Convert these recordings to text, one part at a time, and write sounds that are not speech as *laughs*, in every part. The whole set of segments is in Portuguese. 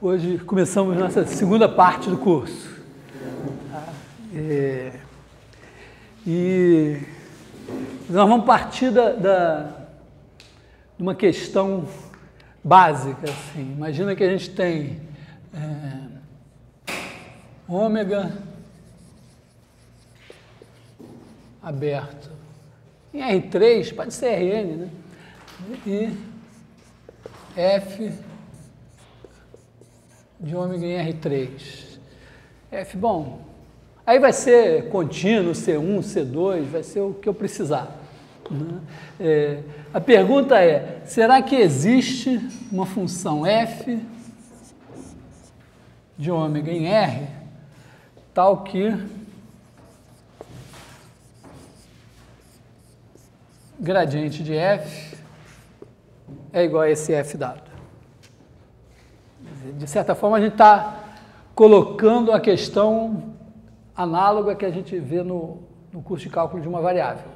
Hoje começamos nossa segunda parte do curso. É, e nós vamos partir da, da, de uma questão básica. Assim. Imagina que a gente tem é, ômega aberto em R3, pode ser Rn, né? E F de ômega em R3. F, bom, aí vai ser contínuo, C1, C2, vai ser o que eu precisar. Né? É, a pergunta é, será que existe uma função F de ômega em R tal que gradiente de F é igual a esse F dado? De certa forma, a gente está colocando a questão análoga que a gente vê no, no curso de cálculo de uma variável.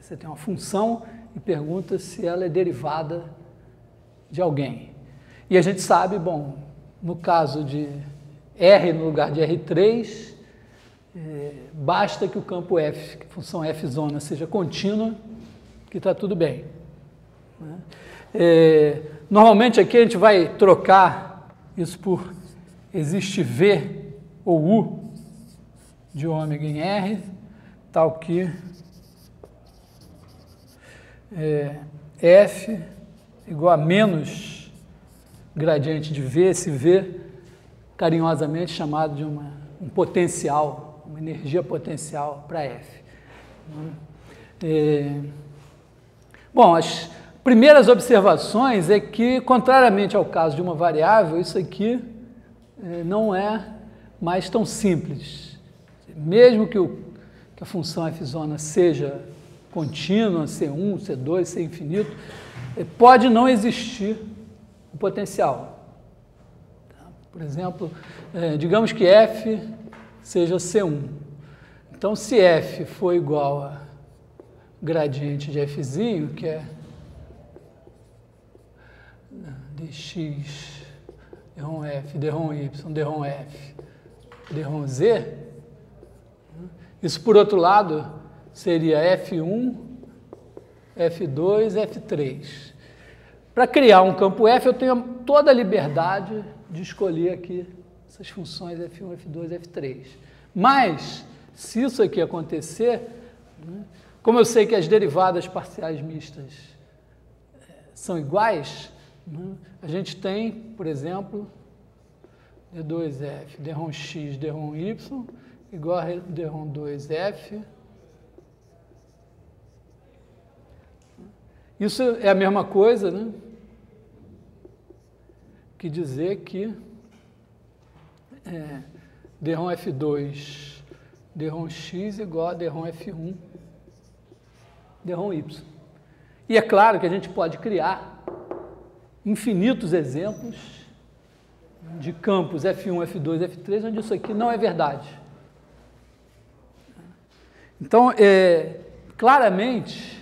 Você tem uma função e pergunta se ela é derivada de alguém. E a gente sabe, bom, no caso de R no lugar de R3, é, basta que o campo F, a função F zona, seja contínua, que está tudo bem. Né? É, normalmente aqui a gente vai trocar isso por existe V ou U de ômega em R, tal que é, F igual a menos gradiente de V, esse V carinhosamente chamado de uma, um potencial, uma energia potencial para F. É, bom, as, Primeiras observações é que, contrariamente ao caso de uma variável, isso aqui eh, não é mais tão simples. Mesmo que, o, que a função f seja contínua, C1, C2, C infinito, eh, pode não existir o potencial. Tá? Por exemplo, eh, digamos que f seja C1. Então, se f for igual a gradiente de f, que é dx, drom f, drom y, drom f, drom z, isso por outro lado seria f1, f2, f3. Para criar um campo f, eu tenho toda a liberdade de escolher aqui essas funções f1, f2, f3. Mas, se isso aqui acontecer, né, como eu sei que as derivadas parciais mistas eh, são iguais? A gente tem, por exemplo, D2F, D X, D Y, igual a D 2F. Isso é a mesma coisa, né? Que dizer que é, D F2, D X igual a D F1, D Y. E é claro que a gente pode criar infinitos exemplos de campos F1, F2, F3, onde isso aqui não é verdade. Então, é, claramente,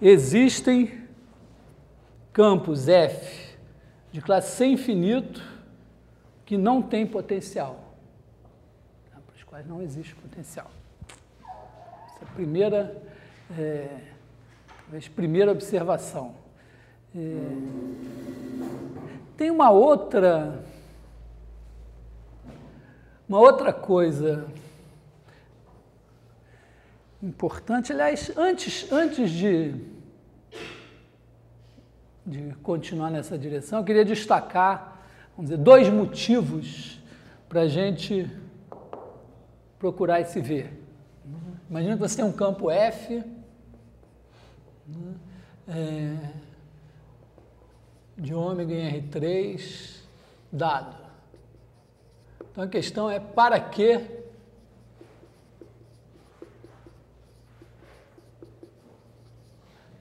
existem campos F de classe C infinito que não têm potencial, tá? para os quais não existe potencial. Essa é a primeira, é, primeira observação. É, tem uma outra, uma outra coisa importante. Aliás, antes, antes de, de continuar nessa direção, eu queria destacar, vamos dizer, dois motivos para a gente procurar esse V. Imagina que você tem um campo F. Né? É, de ômega em R3 dado. Então a questão é para que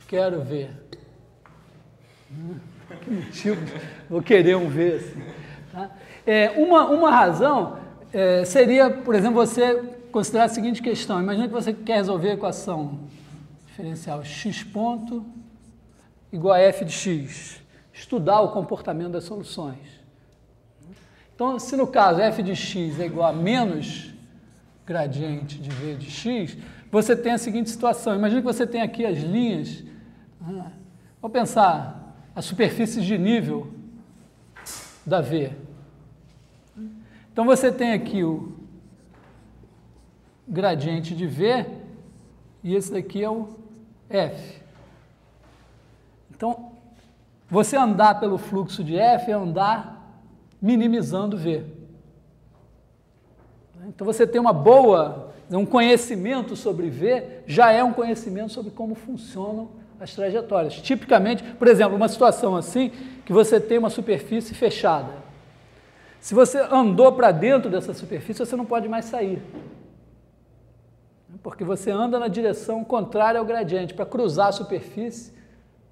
quero ver. Que *laughs* motivo vou querer um ver assim. Tá? É, uma, uma razão é, seria, por exemplo, você considerar a seguinte questão. Imagina que você quer resolver a equação diferencial x ponto igual a f de x estudar o comportamento das soluções. Então, se no caso f de x é igual a menos gradiente de v de x, você tem a seguinte situação. Imagina que você tem aqui as linhas. Ah, vou pensar as superfícies de nível da V. Então você tem aqui o gradiente de V e esse daqui é o F. Então, você andar pelo fluxo de F é andar minimizando V. Então você tem uma boa, um conhecimento sobre V, já é um conhecimento sobre como funcionam as trajetórias. Tipicamente, por exemplo, uma situação assim, que você tem uma superfície fechada. Se você andou para dentro dessa superfície, você não pode mais sair. Porque você anda na direção contrária ao gradiente. Para cruzar a superfície,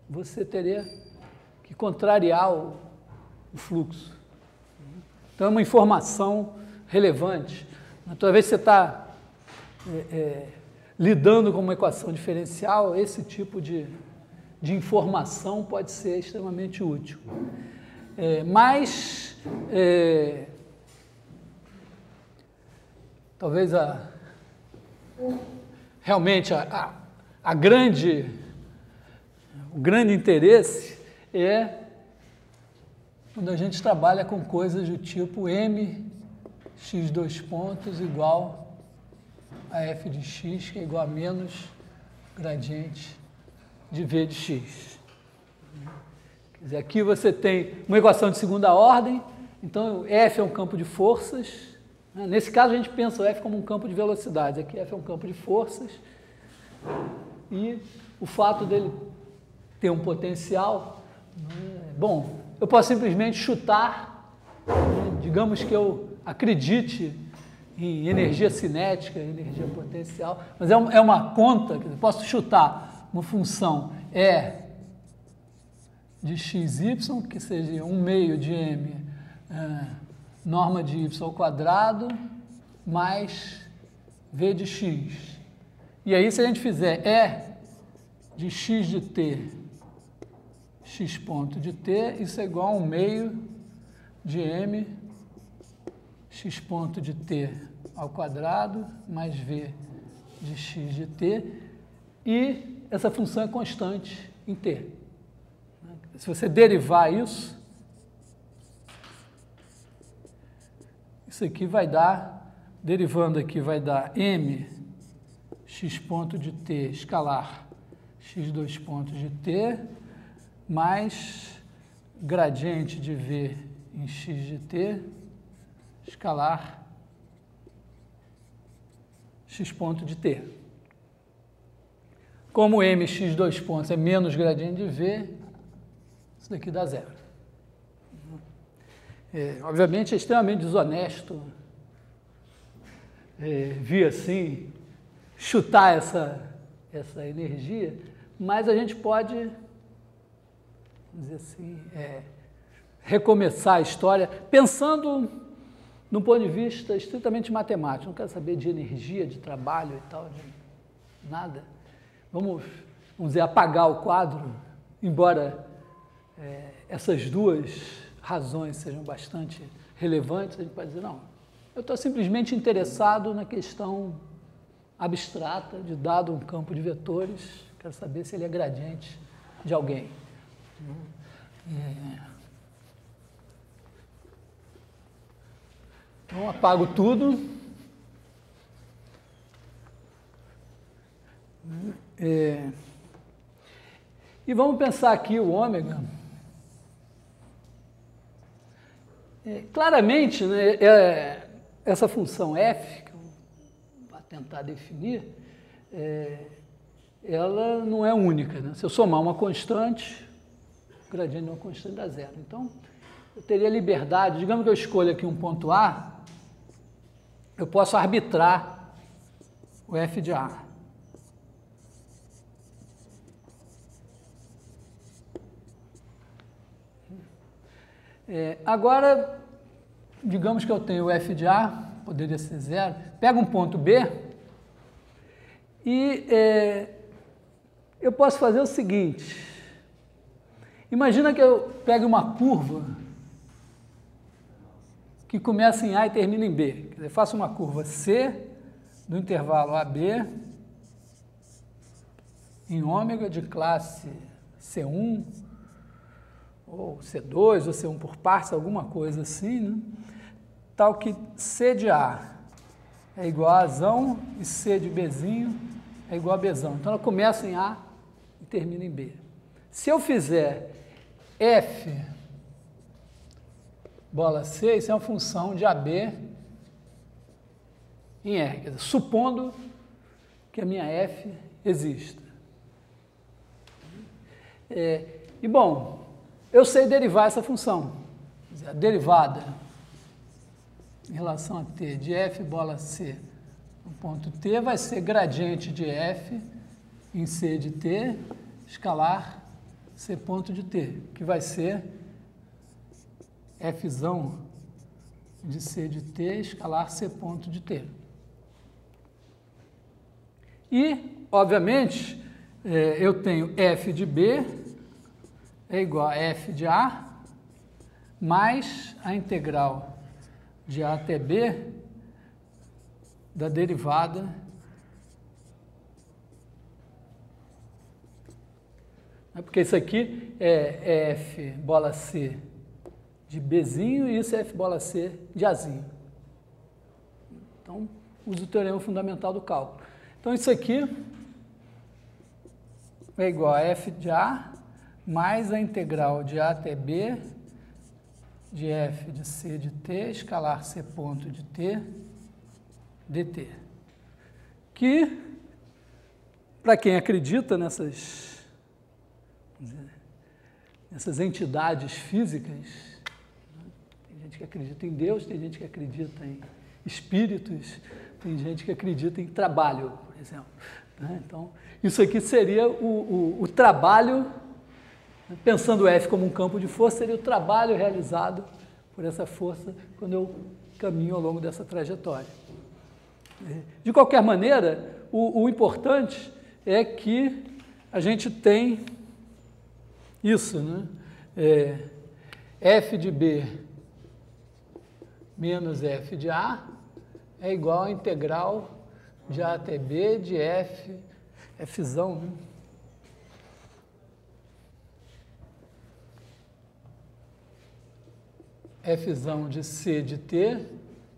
você teria que contrariar o, o fluxo. Então, é uma informação relevante. Toda vez que você está é, é, lidando com uma equação diferencial, esse tipo de, de informação pode ser extremamente útil. É, mas, é, talvez a, realmente a, a, a grande, o grande interesse é quando a gente trabalha com coisas do tipo m x dois pontos igual a f de x, que é igual a menos gradiente de v de x. Quer dizer, aqui você tem uma equação de segunda ordem, então F é um campo de forças. Né? Nesse caso a gente pensa o F como um campo de velocidade, aqui F é um campo de forças. E o fato dele ter um potencial? Bom, eu posso simplesmente chutar, né? digamos que eu acredite em energia cinética, energia potencial, mas é, é uma conta, eu posso chutar uma função E de xy, que seja um meio de m, é, norma de y ao quadrado, mais v de x. E aí, se a gente fizer E de x de t, x ponto de t, isso é igual a um meio de m, x ponto de t ao quadrado, mais v de x de t, e essa função é constante em t. Se você derivar isso, isso aqui vai dar, derivando aqui vai dar m x ponto de t escalar x dois pontos de t mais gradiente de v em x de t escalar x ponto de t. Como m x dois pontos é menos gradiente de v, isso daqui dá zero. É, obviamente é extremamente desonesto é, vir assim, chutar essa, essa energia, mas a gente pode, dizer assim, é, recomeçar a história pensando no ponto de vista estritamente matemático. Não quero saber de energia, de trabalho e tal, de nada. Vamos, vamos dizer, apagar o quadro, embora é, essas duas razões sejam bastante relevantes, a gente pode dizer, não, eu estou simplesmente interessado na questão abstrata de dado um campo de vetores, quero saber se ele é gradiente de alguém. É. Então, apago tudo. É. E vamos pensar aqui o ômega. É, claramente, né, é, essa função f, que eu vou tentar definir, é, ela não é única. Né? Se eu somar uma constante, gradiente uma constante dá zero. Então, eu teria liberdade, digamos que eu escolha aqui um ponto A, eu posso arbitrar o f de A. É, agora, digamos que eu tenho o f de A, poderia ser zero, pega um ponto B e é, eu posso fazer o seguinte, imagina que eu pegue uma curva que começa em A e termina em B. Quer dizer, faço uma curva C do intervalo AB em ômega de classe C1 ou C2 ou C1 por partes, alguma coisa assim, né? tal que C de A é igual a Azão e C de Bzinho é igual a Bzão. Então ela começa em A e termina em B. Se eu fizer F bola C, isso é uma função de AB em R, dizer, supondo que a minha F exista. É, e bom, eu sei derivar essa função. Dizer, a derivada em relação a t de f bola c no ponto t vai ser gradiente de f em c de t escalar c ponto de t, que vai ser f de c de t escalar c ponto de t. E, obviamente, é, eu tenho f de b é igual a f de a mais a integral de A até B da derivada né, porque isso aqui é F bola C de Bzinho e isso é F bola C de Azinho. Então, uso o teorema fundamental do cálculo. Então, isso aqui é igual a F de A mais a integral de A até B de f de c de t, escalar c ponto de t, dt. Que, para quem acredita nessas, nessas entidades físicas, né? tem gente que acredita em Deus, tem gente que acredita em espíritos, tem gente que acredita em trabalho, por exemplo. Né? Então, isso aqui seria o, o, o trabalho Pensando o F como um campo de força, seria o trabalho realizado por essa força quando eu caminho ao longo dessa trajetória. De qualquer maneira, o, o importante é que a gente tem isso, né? É, F de B menos F de A é igual a integral de A até B de F, Fzão, né? f de C de T,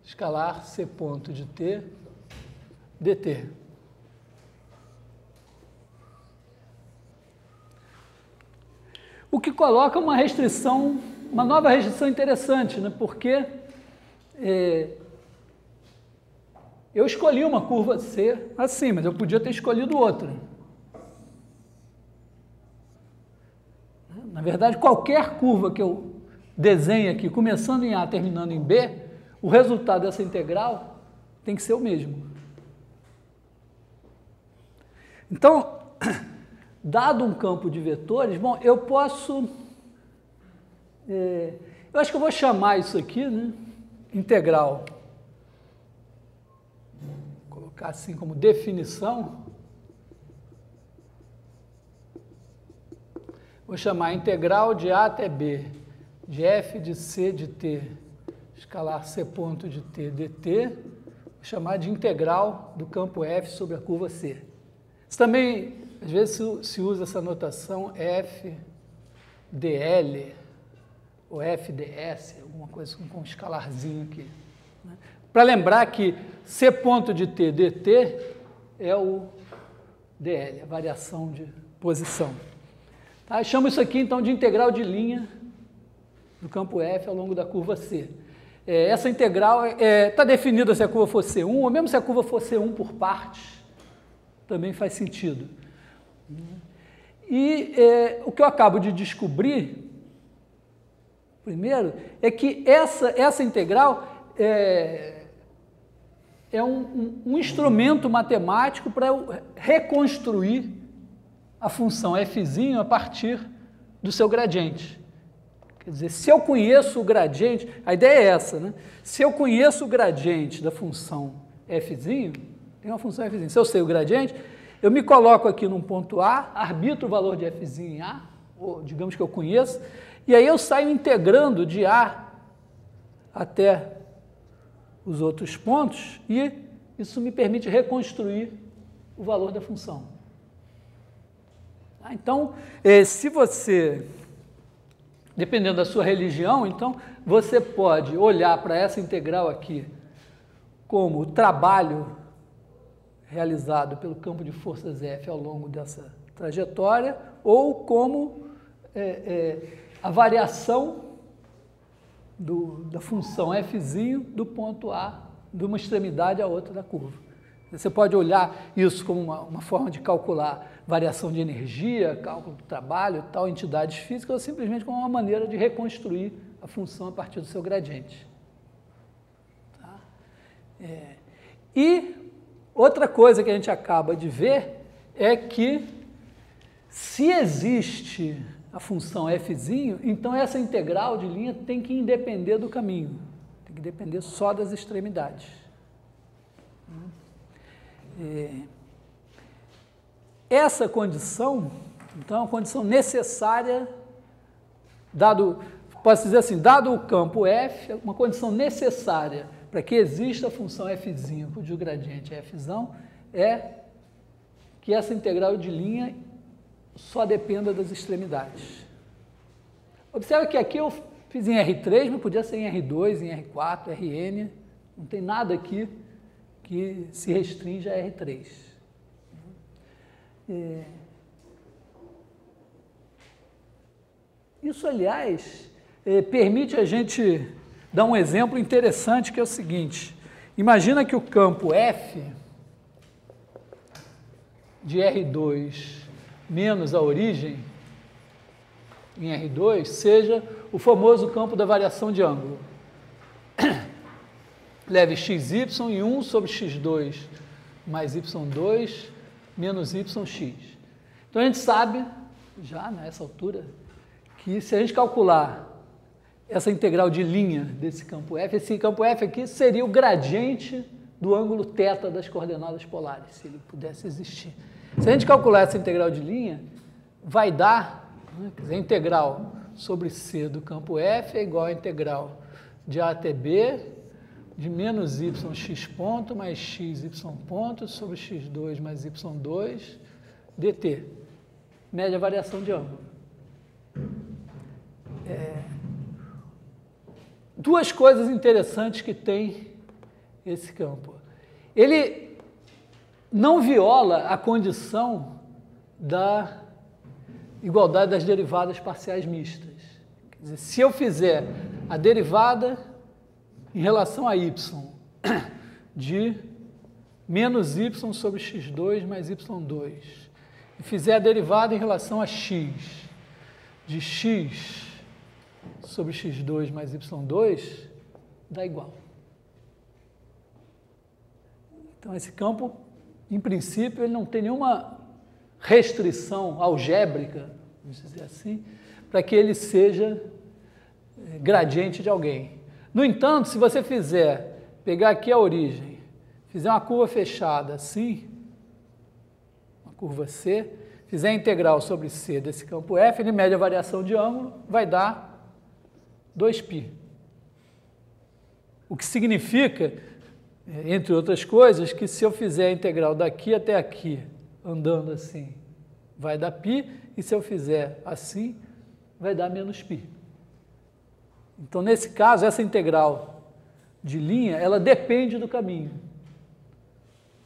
escalar C ponto de T, dt. O que coloca uma restrição, uma nova restrição interessante, né? porque é, eu escolhi uma curva C assim, mas eu podia ter escolhido outra. Na verdade, qualquer curva que eu desenha aqui, começando em A, terminando em B, o resultado dessa integral tem que ser o mesmo. Então, *clears throat* dado um campo de vetores, bom, eu posso. É, eu acho que eu vou chamar isso aqui, né? Integral. Vou colocar assim como definição. Vou chamar integral de A até B de f de c de t escalar c ponto de t dt, vou chamar de integral do campo f sobre a curva c. Isso também, às vezes, se usa essa notação f dl ou fds, alguma coisa com um escalarzinho aqui. Né? Para lembrar que c ponto de t dt é o dl, a variação de posição. Tá? Chamo isso aqui, então, de integral de linha do campo F ao longo da curva C. É, essa integral está é, tá definida se a curva for C1, ou mesmo se a curva for C1 por partes, também faz sentido. E é, o que eu acabo de descobrir, primeiro, é que essa, essa integral é, é um, um, um instrumento matemático para reconstruir a função f a partir do seu gradiente. Quer dizer, se eu conheço o gradiente, a ideia é essa, né? Se eu conheço o gradiente da função f, tem uma função f, se eu sei o gradiente, eu me coloco aqui num ponto A, arbitro o valor de f em A, ou digamos que eu conheço, e aí eu saio integrando de A até os outros pontos e isso me permite reconstruir o valor da função. Ah, então, eh, se você, dependendo da sua religião, então você pode olhar para essa integral aqui como trabalho realizado pelo campo de forças F ao longo dessa trajetória, ou como é, é, a variação do, da função f do ponto A, de uma extremidade à outra da curva. Você pode olhar isso como uma, uma forma de calcular variação de energia, cálculo do trabalho, tal, entidades físicas, ou simplesmente como uma maneira de reconstruir a função a partir do seu gradiente. Tá? É, e outra coisa que a gente acaba de ver é que se existe a função f, então essa integral de linha tem que independer do caminho, tem que depender só das extremidades. É, essa condição, então, é uma condição necessária, dado, posso dizer assim, dado o campo f, é uma condição necessária para que exista a função f, cujo gradiente é f, é que essa integral de linha só dependa das extremidades. Observe que aqui eu fiz em R3, mas podia ser em R2, em R4, Rn. Não tem nada aqui que se restringe a R3. É... Isso, aliás, é, permite a gente dar um exemplo interessante que é o seguinte. Imagina que o campo F de R2 menos a origem, em R2, seja o famoso campo da variação de ângulo. *coughs* Leve xy e 1 sobre x2 mais y2 menos yx. Então a gente sabe, já nessa altura, que se a gente calcular essa integral de linha desse campo f, esse campo f aqui seria o gradiente do ângulo θ das coordenadas polares, se ele pudesse existir. Se a gente calcular essa integral de linha, vai dar, né, quer dizer, a integral sobre C do campo F é igual à integral de A até B de menos yx ponto mais x y ponto sobre x2 mais y2 dt, média variação de ângulo. É, duas coisas interessantes que tem esse campo. Ele não viola a condição da igualdade das derivadas parciais mistas. Quer dizer, se eu fizer a derivada em relação a y *coughs* de menos y sobre x2 mais y2 e fizer a derivada em relação a x de x sobre x2 mais y2, dá igual. Então, esse campo em princípio, ele não tem nenhuma restrição algébrica, vamos dizer assim, para que ele seja eh, gradiente de alguém. No entanto, se você fizer, pegar aqui a origem, fizer uma curva fechada assim, uma curva C, fizer a integral sobre C desse campo F, ele mede a variação de ângulo, vai dar 2π. O que significa é, entre outras coisas, que se eu fizer a integral daqui até aqui, andando assim, vai dar π, e se eu fizer assim, vai dar menos π. Então, nesse caso, essa integral de linha, ela depende do caminho.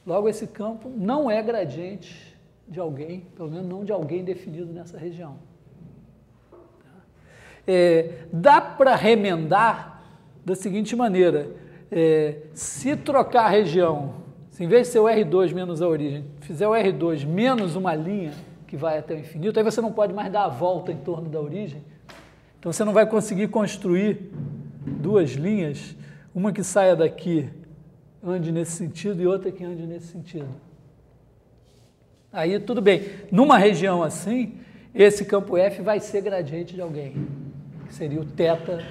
Logo, esse campo não é gradiente de alguém, pelo menos não de alguém definido nessa região. É, dá para remendar da seguinte maneira, é, se trocar a região, se em vez de ser o R2 menos a origem, fizer o R2 menos uma linha que vai até o infinito, aí você não pode mais dar a volta em torno da origem. Então você não vai conseguir construir duas linhas, uma que saia daqui, ande nesse sentido, e outra que ande nesse sentido. Aí tudo bem. Numa região assim, esse campo F vai ser gradiente de alguém, que seria o θ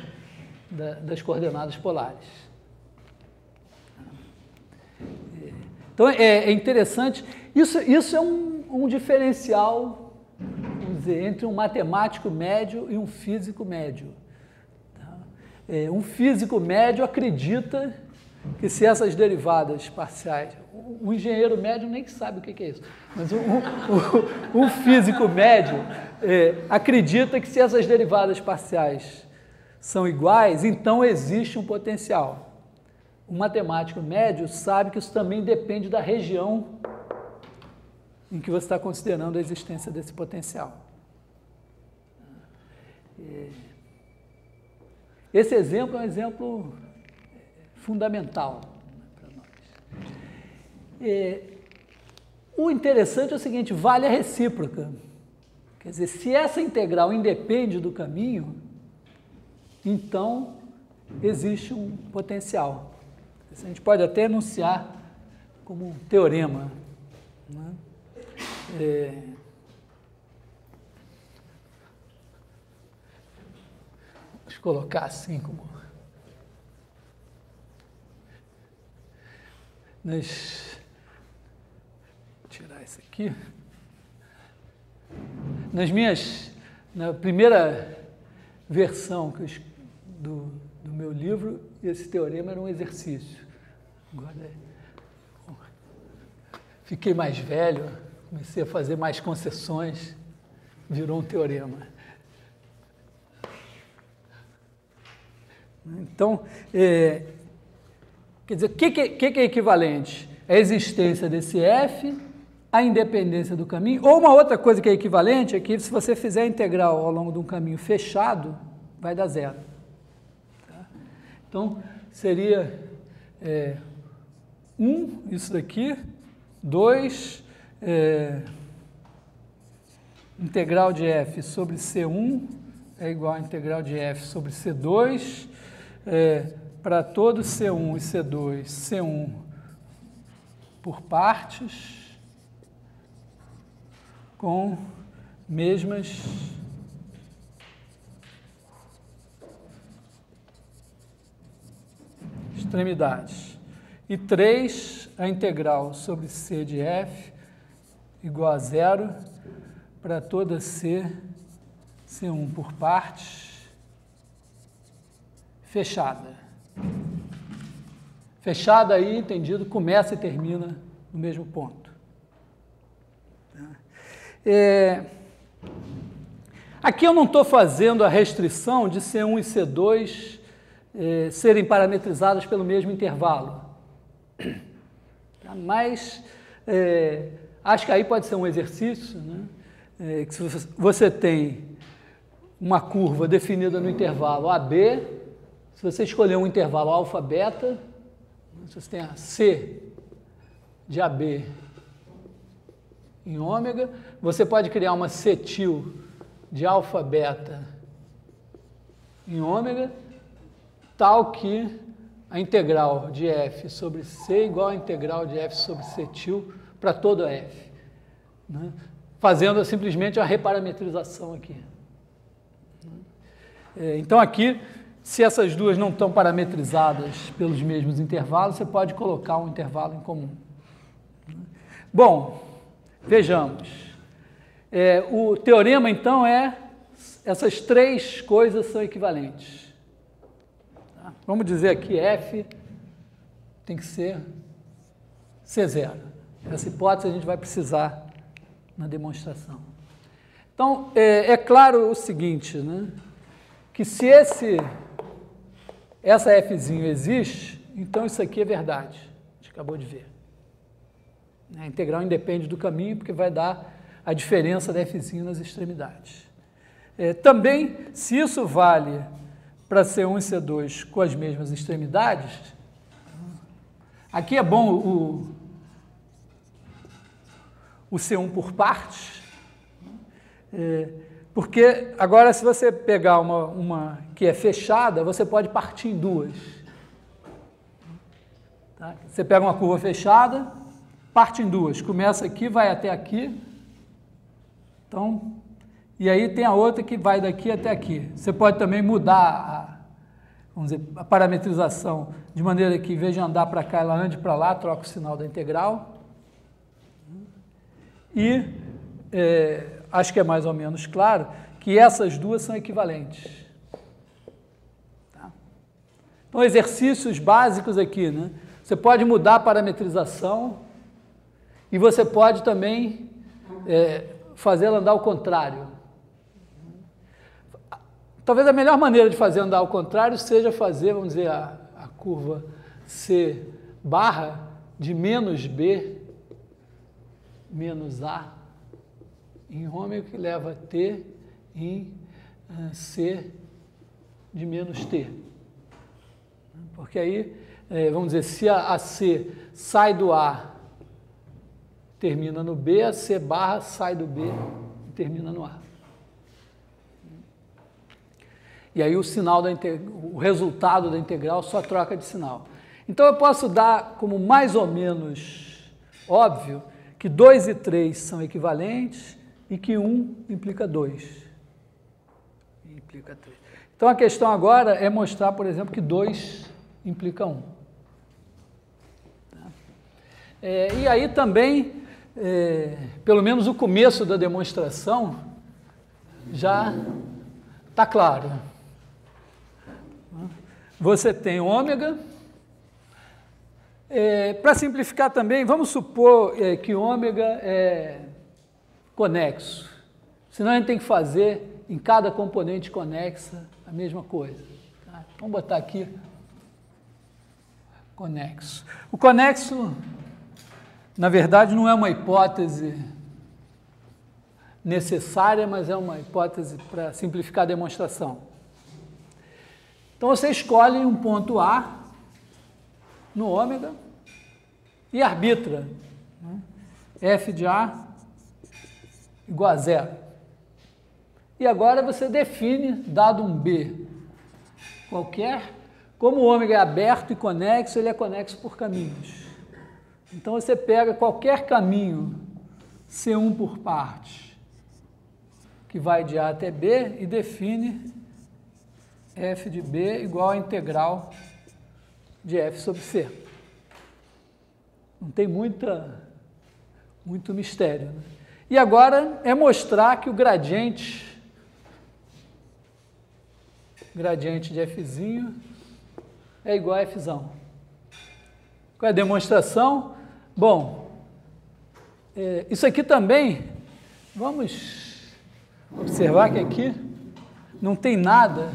das coordenadas polares. Então é, é interessante, isso, isso é um, um diferencial, dizer, entre um matemático médio e um físico médio. Tá? É, um físico médio acredita que se essas derivadas parciais, o engenheiro médio nem sabe o que é isso, mas o, o, o físico médio é, acredita que se essas derivadas parciais são iguais, então existe um potencial. O matemático médio sabe que isso também depende da região em que você está considerando a existência desse potencial. É, esse exemplo é um exemplo fundamental. É, o interessante é o seguinte: vale a recíproca. Quer dizer, se essa integral independe do caminho, então existe um potencial. A gente pode até enunciar como um teorema. Né? É, vamos colocar assim como. Nas, isso aqui. Nas minhas, na primeira versão que eu, do, do meu livro, esse teorema era um exercício. Agora, fiquei mais velho, comecei a fazer mais concessões, virou um teorema. Então, é, quer dizer, o que, que, que é equivalente? A existência desse F, a independência do caminho, ou uma outra coisa que é equivalente é que se você fizer a integral ao longo de um caminho fechado, vai dar zero. Tá? Então, seria é, 1, isso daqui, 2, é, integral de f sobre C1 é igual a integral de f sobre C2, é, para todo C1 e C2, C1 por partes, com mesmas extremidades. E 3, a integral sobre C de f igual a zero para toda C, C1 por partes, fechada. Fechada aí, entendido, começa e termina no mesmo ponto. É, aqui eu não estou fazendo a restrição de C1 e C2 é, serem parametrizadas pelo mesmo intervalo. Mas é, acho que aí pode ser um exercício, né? É, que se você tem uma curva definida no intervalo AB, se você escolher um intervalo alfa-beta, se você tem a C de AB em ômega, você pode criar uma cetil de alfa-beta em ômega, tal que a integral de f sobre c igual a integral de f sobre c til para todo f. Né? Fazendo simplesmente a reparametrização aqui. É, então aqui, se essas duas não estão parametrizadas pelos mesmos intervalos, você pode colocar um intervalo em comum. Bom, vejamos. É, o teorema, então, é essas três coisas são equivalentes. Vamos dizer aqui F tem que ser C0. Essa hipótese a gente vai precisar na demonstração. Então, é, é claro o seguinte, né? que se esse, essa Fzinho existe, então isso aqui é verdade. A gente acabou de ver. A integral independe do caminho, porque vai dar a diferença da Fzinho nas extremidades. É, também, se isso vale para C1 e C2 com as mesmas extremidades, aqui é bom o, o C1 por partes, é, porque agora se você pegar uma, uma que é fechada, você pode partir em duas. Tá? Você pega uma curva fechada, parte em duas, começa aqui, vai até aqui, então e aí tem a outra que vai daqui até aqui. Você pode também mudar a, vamos dizer, a parametrização de maneira que, em vez de andar para cá, ela ande para lá, troca o sinal da integral. E é, acho que é mais ou menos claro que essas duas são equivalentes. Tá? Então, exercícios básicos aqui, né? Você pode mudar a parametrização e você pode também é, fazer ela andar ao contrário. Talvez a melhor maneira de fazer andar ao contrário seja fazer, vamos dizer, a, a curva C barra de menos B menos A em ômega que leva T em uh, C de menos T. Porque aí, é, vamos dizer, se a, a C sai do A termina no B, a C barra sai do B e termina no A. E aí o sinal da o resultado da integral só troca de sinal. Então eu posso dar como mais ou menos óbvio que 2 e 3 são equivalentes e que 1 um implica 2. Implica 3. Então a questão agora é mostrar, por exemplo, que 2 implica 1. Um. Tá? É, e aí também, é, pelo menos o começo da demonstração já está claro. Você tem ômega é, Para simplificar também, vamos supor é, que ômega é conexo. Senão a gente tem que fazer em cada componente conexa a mesma coisa. Tá? Vamos botar aqui conexo. O conexo, na verdade, não é uma hipótese necessária, mas é uma hipótese para simplificar a demonstração. Então você escolhe um ponto A no ômega e arbitra. Né? F de A igual a zero. E agora você define, dado um B qualquer, como o ômega é aberto e conexo, ele é conexo por caminhos. Então você pega qualquer caminho C1 por parte, que vai de A até B, e define f de B igual à integral de f sobre C. Não tem muita, muito mistério. Né? E agora é mostrar que o gradiente, gradiente de f é igual a f. Qual é a demonstração? Bom, é, isso aqui também, vamos observar que aqui não tem nada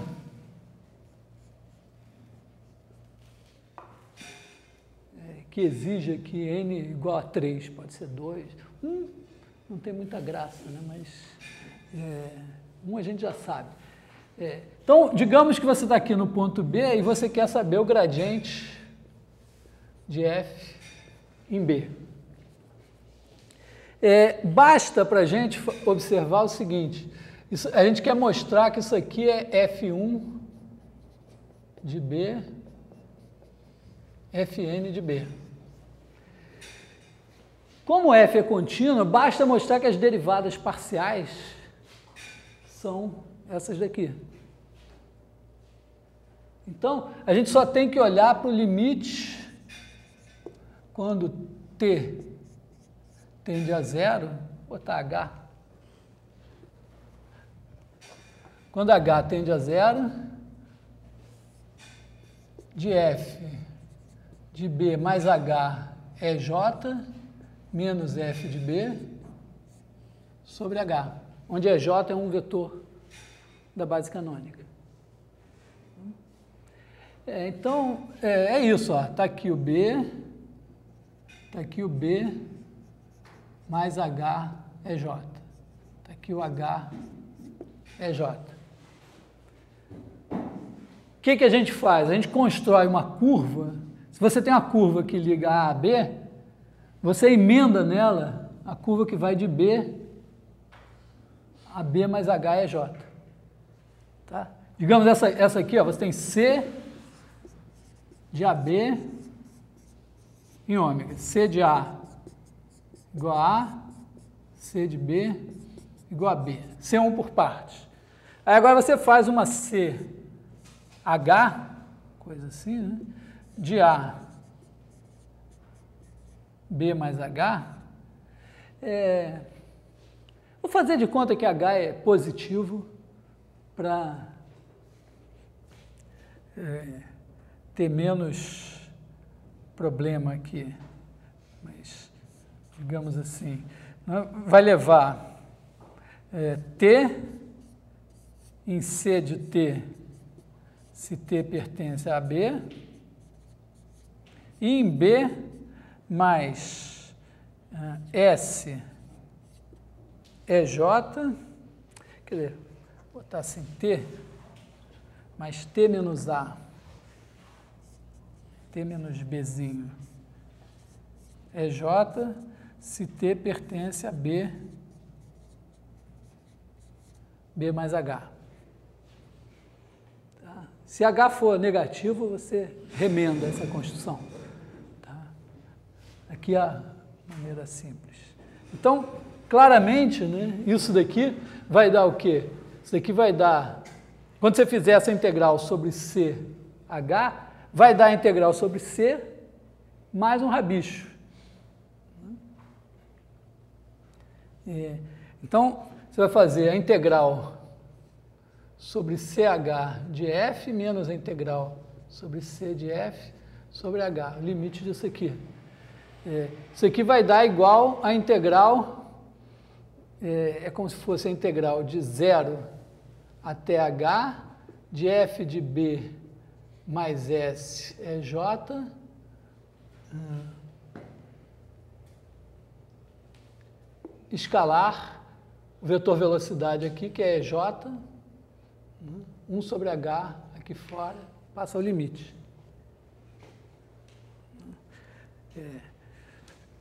que exija que n igual a 3, pode ser 2. 1 não tem muita graça, né? mas é, 1 a gente já sabe. É, então, digamos que você está aqui no ponto B e você quer saber o gradiente de f em B. É, basta para a gente observar o seguinte, isso, a gente quer mostrar que isso aqui é F1 de B, Fn de B. Como f é contínuo, basta mostrar que as derivadas parciais são essas daqui. Então, a gente só tem que olhar para o limite quando t tende a zero, botar h. Quando h tende a zero, de f de b mais h é j, menos f de b sobre h, onde é j é um vetor da base canônica. É, então, é, é isso, está aqui o b, está aqui o b, mais h é j. Está aqui o h é j. O que, que a gente faz? A gente constrói uma curva. Se você tem uma curva que liga A a B, você emenda nela a curva que vai de B a B mais H é J. Tá? Digamos essa, essa aqui, ó, você tem C de AB em ômega. C de A igual a A, C de B igual a B. C1 por parte. Aí agora você faz uma C H, coisa assim, né? de A B mais H, é, vou fazer de conta que H é positivo para é, ter menos problema aqui, mas digamos assim, vai levar é, T em C de T, se T pertence a B, e em B mais uh, S é J, quer dizer, botar assim T, mais T menos A, T menos Bzinho, é J se T pertence a B, B mais H. Tá? Se H for negativo, você remenda essa construção. Tá? Aqui a maneira simples. Então, claramente, né, isso daqui vai dar o quê? Isso daqui vai dar, quando você fizer essa integral sobre CH, vai dar a integral sobre C mais um rabicho. É, então, você vai fazer a integral sobre CH de F menos a integral sobre C de F sobre H, o limite disso aqui. É, isso aqui vai dar igual a integral, é, é como se fosse a integral de 0 até H de F de B mais S é J. Hum, escalar o vetor velocidade aqui, que é J, 1 sobre H aqui fora, passa o limite. É,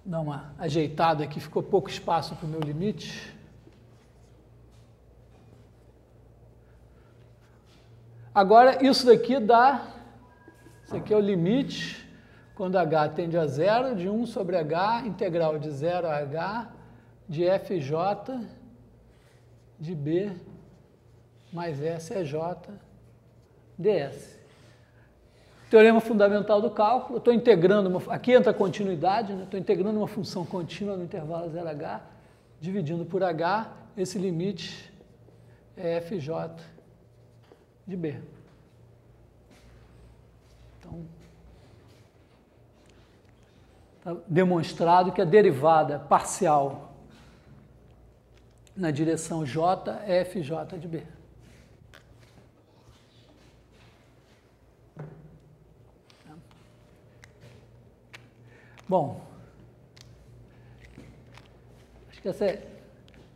dá uma ajeitada aqui, ficou pouco espaço para o meu limite. Agora, isso daqui dá, isso aqui é o limite, quando H tende a zero, de 1 sobre H, integral de 0 a H, de FJ de B mais SEJ ds. Teorema fundamental do cálculo, estou integrando, uma, aqui entra a continuidade, estou né? integrando uma função contínua no intervalo 0h, dividindo por h, esse limite é FJ de B. Então, está demonstrado que a derivada parcial na direção J, F, J de B. Bom, acho que essa é,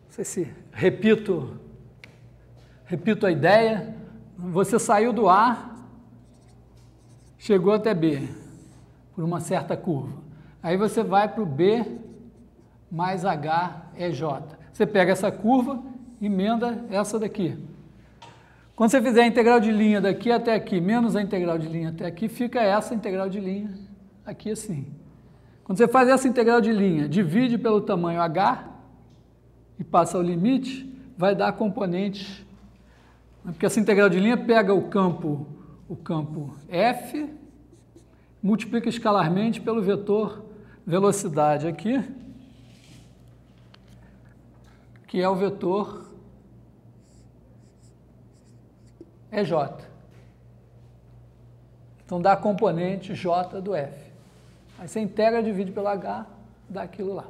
não sei se repito, repito a ideia, você saiu do A, chegou até B, por uma certa curva. Aí você vai para o B mais H é J. Você pega essa curva, emenda essa daqui. Quando você fizer a integral de linha daqui até aqui, menos a integral de linha até aqui, fica essa integral de linha aqui assim. Quando você faz essa integral de linha, divide pelo tamanho h e passa o limite, vai dar componente, porque essa integral de linha pega o campo, o campo f, multiplica escalarmente pelo vetor velocidade aqui, que é o vetor EJ. Então dá a componente J do F. Aí você integra, divide pelo H, dá aquilo lá.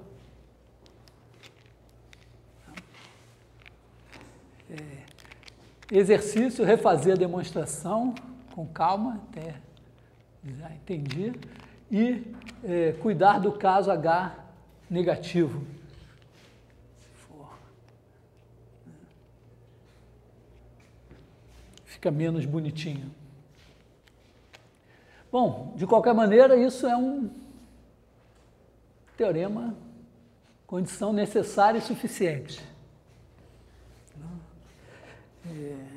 É, exercício, refazer a demonstração com calma, até já entendi, e é, cuidar do caso H negativo. fica menos bonitinho. Bom, de qualquer maneira, isso é um teorema, condição necessária e suficiente é,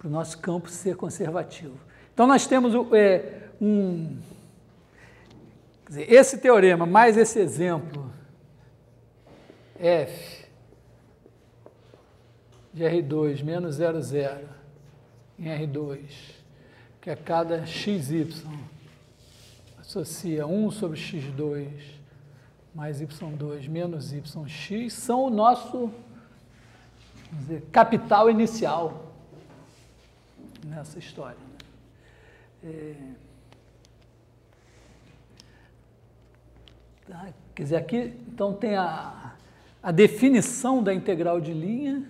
para o nosso campo ser conservativo. Então, nós temos é, um. Dizer, esse teorema mais esse exemplo, F de R2 menos 0, 0 em R2, que a cada xy associa 1 sobre x2 mais y2 menos yx, são o nosso dizer, capital inicial nessa história. Né? É... Tá, quer dizer, aqui então tem a, a definição da integral de linha,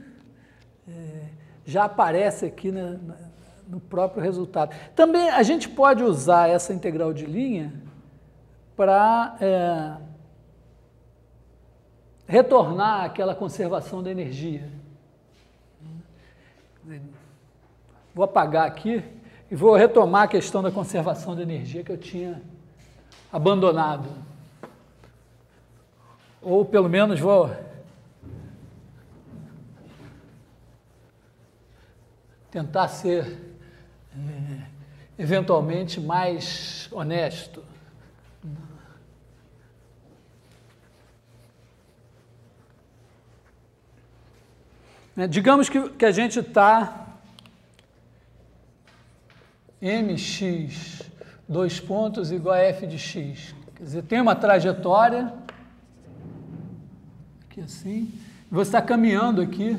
é, já aparece aqui no próprio resultado. Também a gente pode usar essa integral de linha para é, retornar aquela conservação da energia. Vou apagar aqui e vou retomar a questão da conservação da energia que eu tinha abandonado. Ou pelo menos vou tentar ser é, eventualmente mais honesto. É, digamos que, que a gente está mx, dois pontos, igual a f de x. Quer dizer, tem uma trajetória, aqui assim, você está caminhando aqui,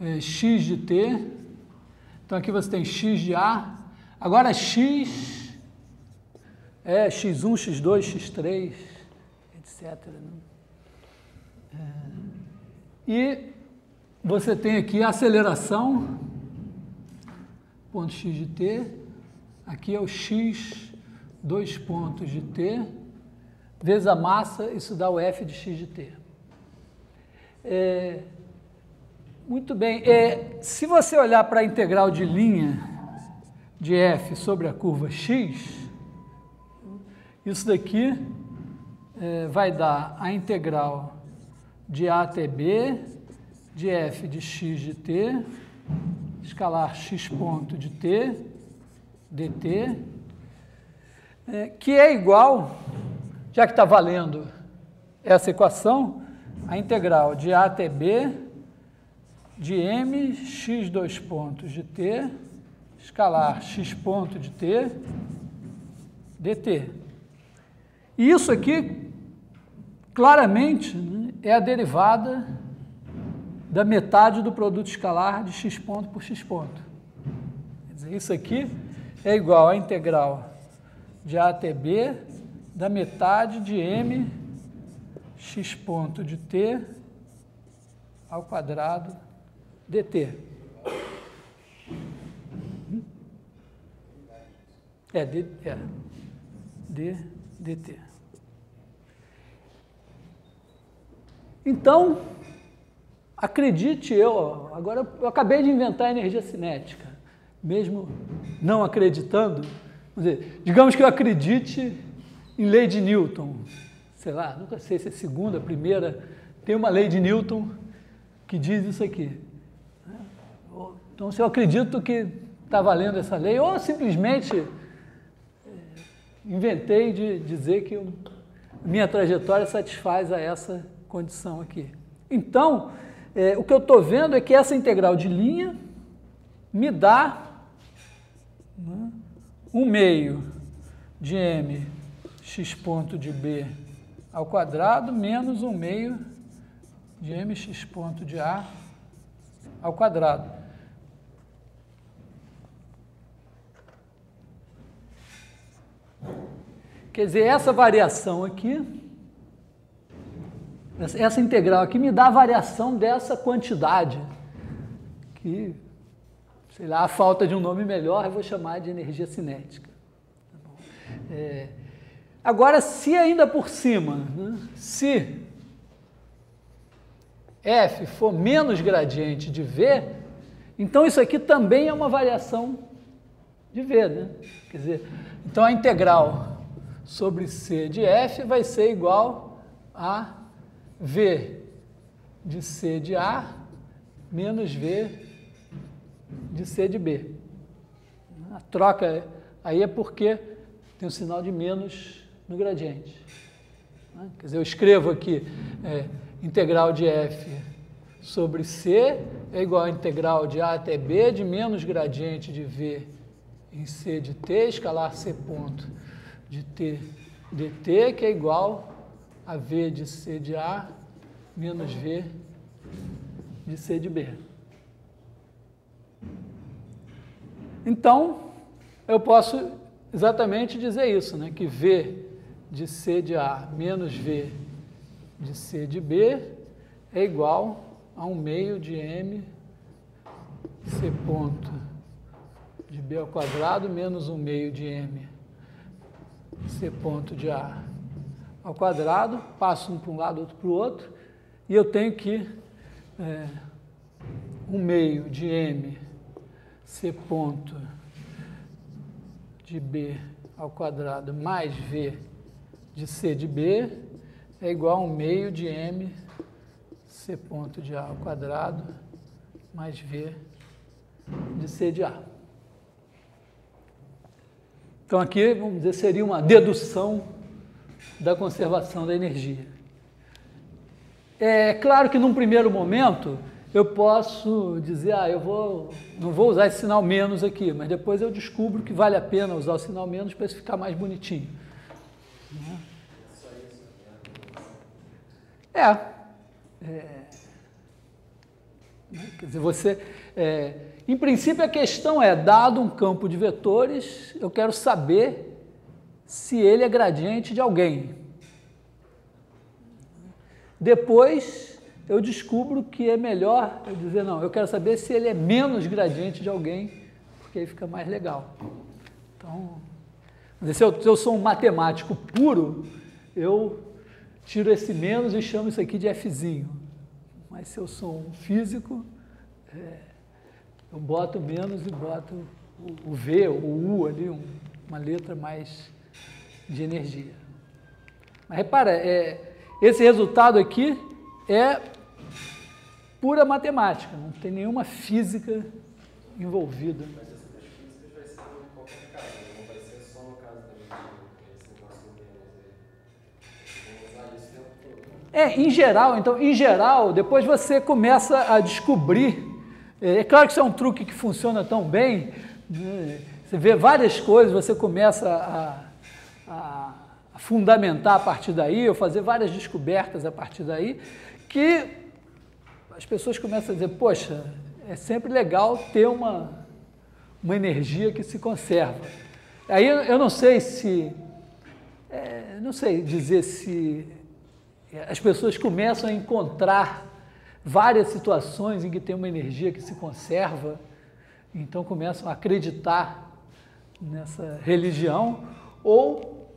é, x de t, então aqui você tem x de a, agora x é x1, x2, x3, etc. Né? É, e você tem aqui a aceleração, ponto x de t, aqui é o x, dois pontos de t, vezes a massa, isso dá o f de x de t. É, muito bem, é, se você olhar para a integral de linha de f sobre a curva x, isso daqui é, vai dar a integral de a até b de f de x de t, escalar x ponto de t, dt, é, que é igual, já que está valendo essa equação, a integral de a até b de m x dois pontos de t, escalar x ponto de t, dt. E isso aqui, claramente, né, é a derivada da metade do produto escalar de x ponto por x ponto. Quer dizer, isso aqui é igual à integral de a até b da metade de m x ponto de t ao quadrado dt. É, d, é, d dt. Então, Acredite eu, agora eu acabei de inventar a energia cinética, mesmo não acreditando, dizer, digamos que eu acredite em lei de Newton, sei lá, nunca sei se é segunda, primeira, tem uma lei de Newton que diz isso aqui. Então, se eu acredito que está valendo essa lei, ou simplesmente eh, inventei de dizer que minha trajetória satisfaz a essa condição aqui. Então, é, o que eu estou vendo é que essa integral de linha me dá 1 meio de m x ponto de b ao quadrado menos 1 meio de mx ponto de a ao quadrado. Quer dizer, essa variação aqui, essa integral aqui me dá a variação dessa quantidade, que sei lá, a falta de um nome melhor, eu vou chamar de energia cinética. Tá é, agora, se ainda por cima, né, se f for menos gradiente de v, então isso aqui também é uma variação de v, né? Quer dizer, então a integral sobre c de f vai ser igual a V de C de A menos V de C de B. A troca aí é porque tem um sinal de menos no gradiente. Né? Quer dizer, eu escrevo aqui é, integral de F sobre C é igual a integral de A até B de menos gradiente de V em C de T, escalar C ponto de T dt, que é igual a V de C de A menos V de C de B. Então, eu posso exatamente dizer isso, né? que V de C de A menos V de C de B é igual a 1 meio de M C ponto de B ao quadrado menos 1 meio de M C ponto de A ao quadrado, passo um para um lado, outro para o outro, e eu tenho que é, 1 meio de M C ponto de B ao quadrado mais V de C de B é igual a 1 meio de M C ponto de A ao quadrado mais V de C de A. Então aqui, vamos dizer, seria uma dedução da conservação da energia. É claro que num primeiro momento eu posso dizer, ah, eu vou, não vou usar esse sinal menos aqui, mas depois eu descubro que vale a pena usar o sinal menos para isso ficar mais bonitinho. É. é. Quer dizer, você. É, em princípio, a questão é: dado um campo de vetores, eu quero saber se ele é gradiente de alguém. Depois, eu descubro que é melhor eu dizer: não, eu quero saber se ele é menos gradiente de alguém, porque aí fica mais legal. Então, se eu, se eu sou um matemático puro, eu tiro esse menos e chamo isso aqui de Fzinho. Mas se eu sou um físico, é, eu boto menos e boto o, o V, o U ali, um, uma letra mais de energia. Mas repara, é, esse resultado aqui é pura matemática, não tem nenhuma física envolvida. É, em geral, então, em geral, depois você começa a descobrir. É, é claro que isso é um truque que funciona tão bem. Né? Você vê várias coisas, você começa a, a, a, fundamentar a partir daí, ou fazer várias descobertas a partir daí, que as pessoas começam a dizer, poxa, é sempre legal ter uma, uma energia que se conserva. Aí eu não sei se, é, não sei dizer se as pessoas começam a encontrar várias situações em que tem uma energia que se conserva, então começam a acreditar nessa religião, ou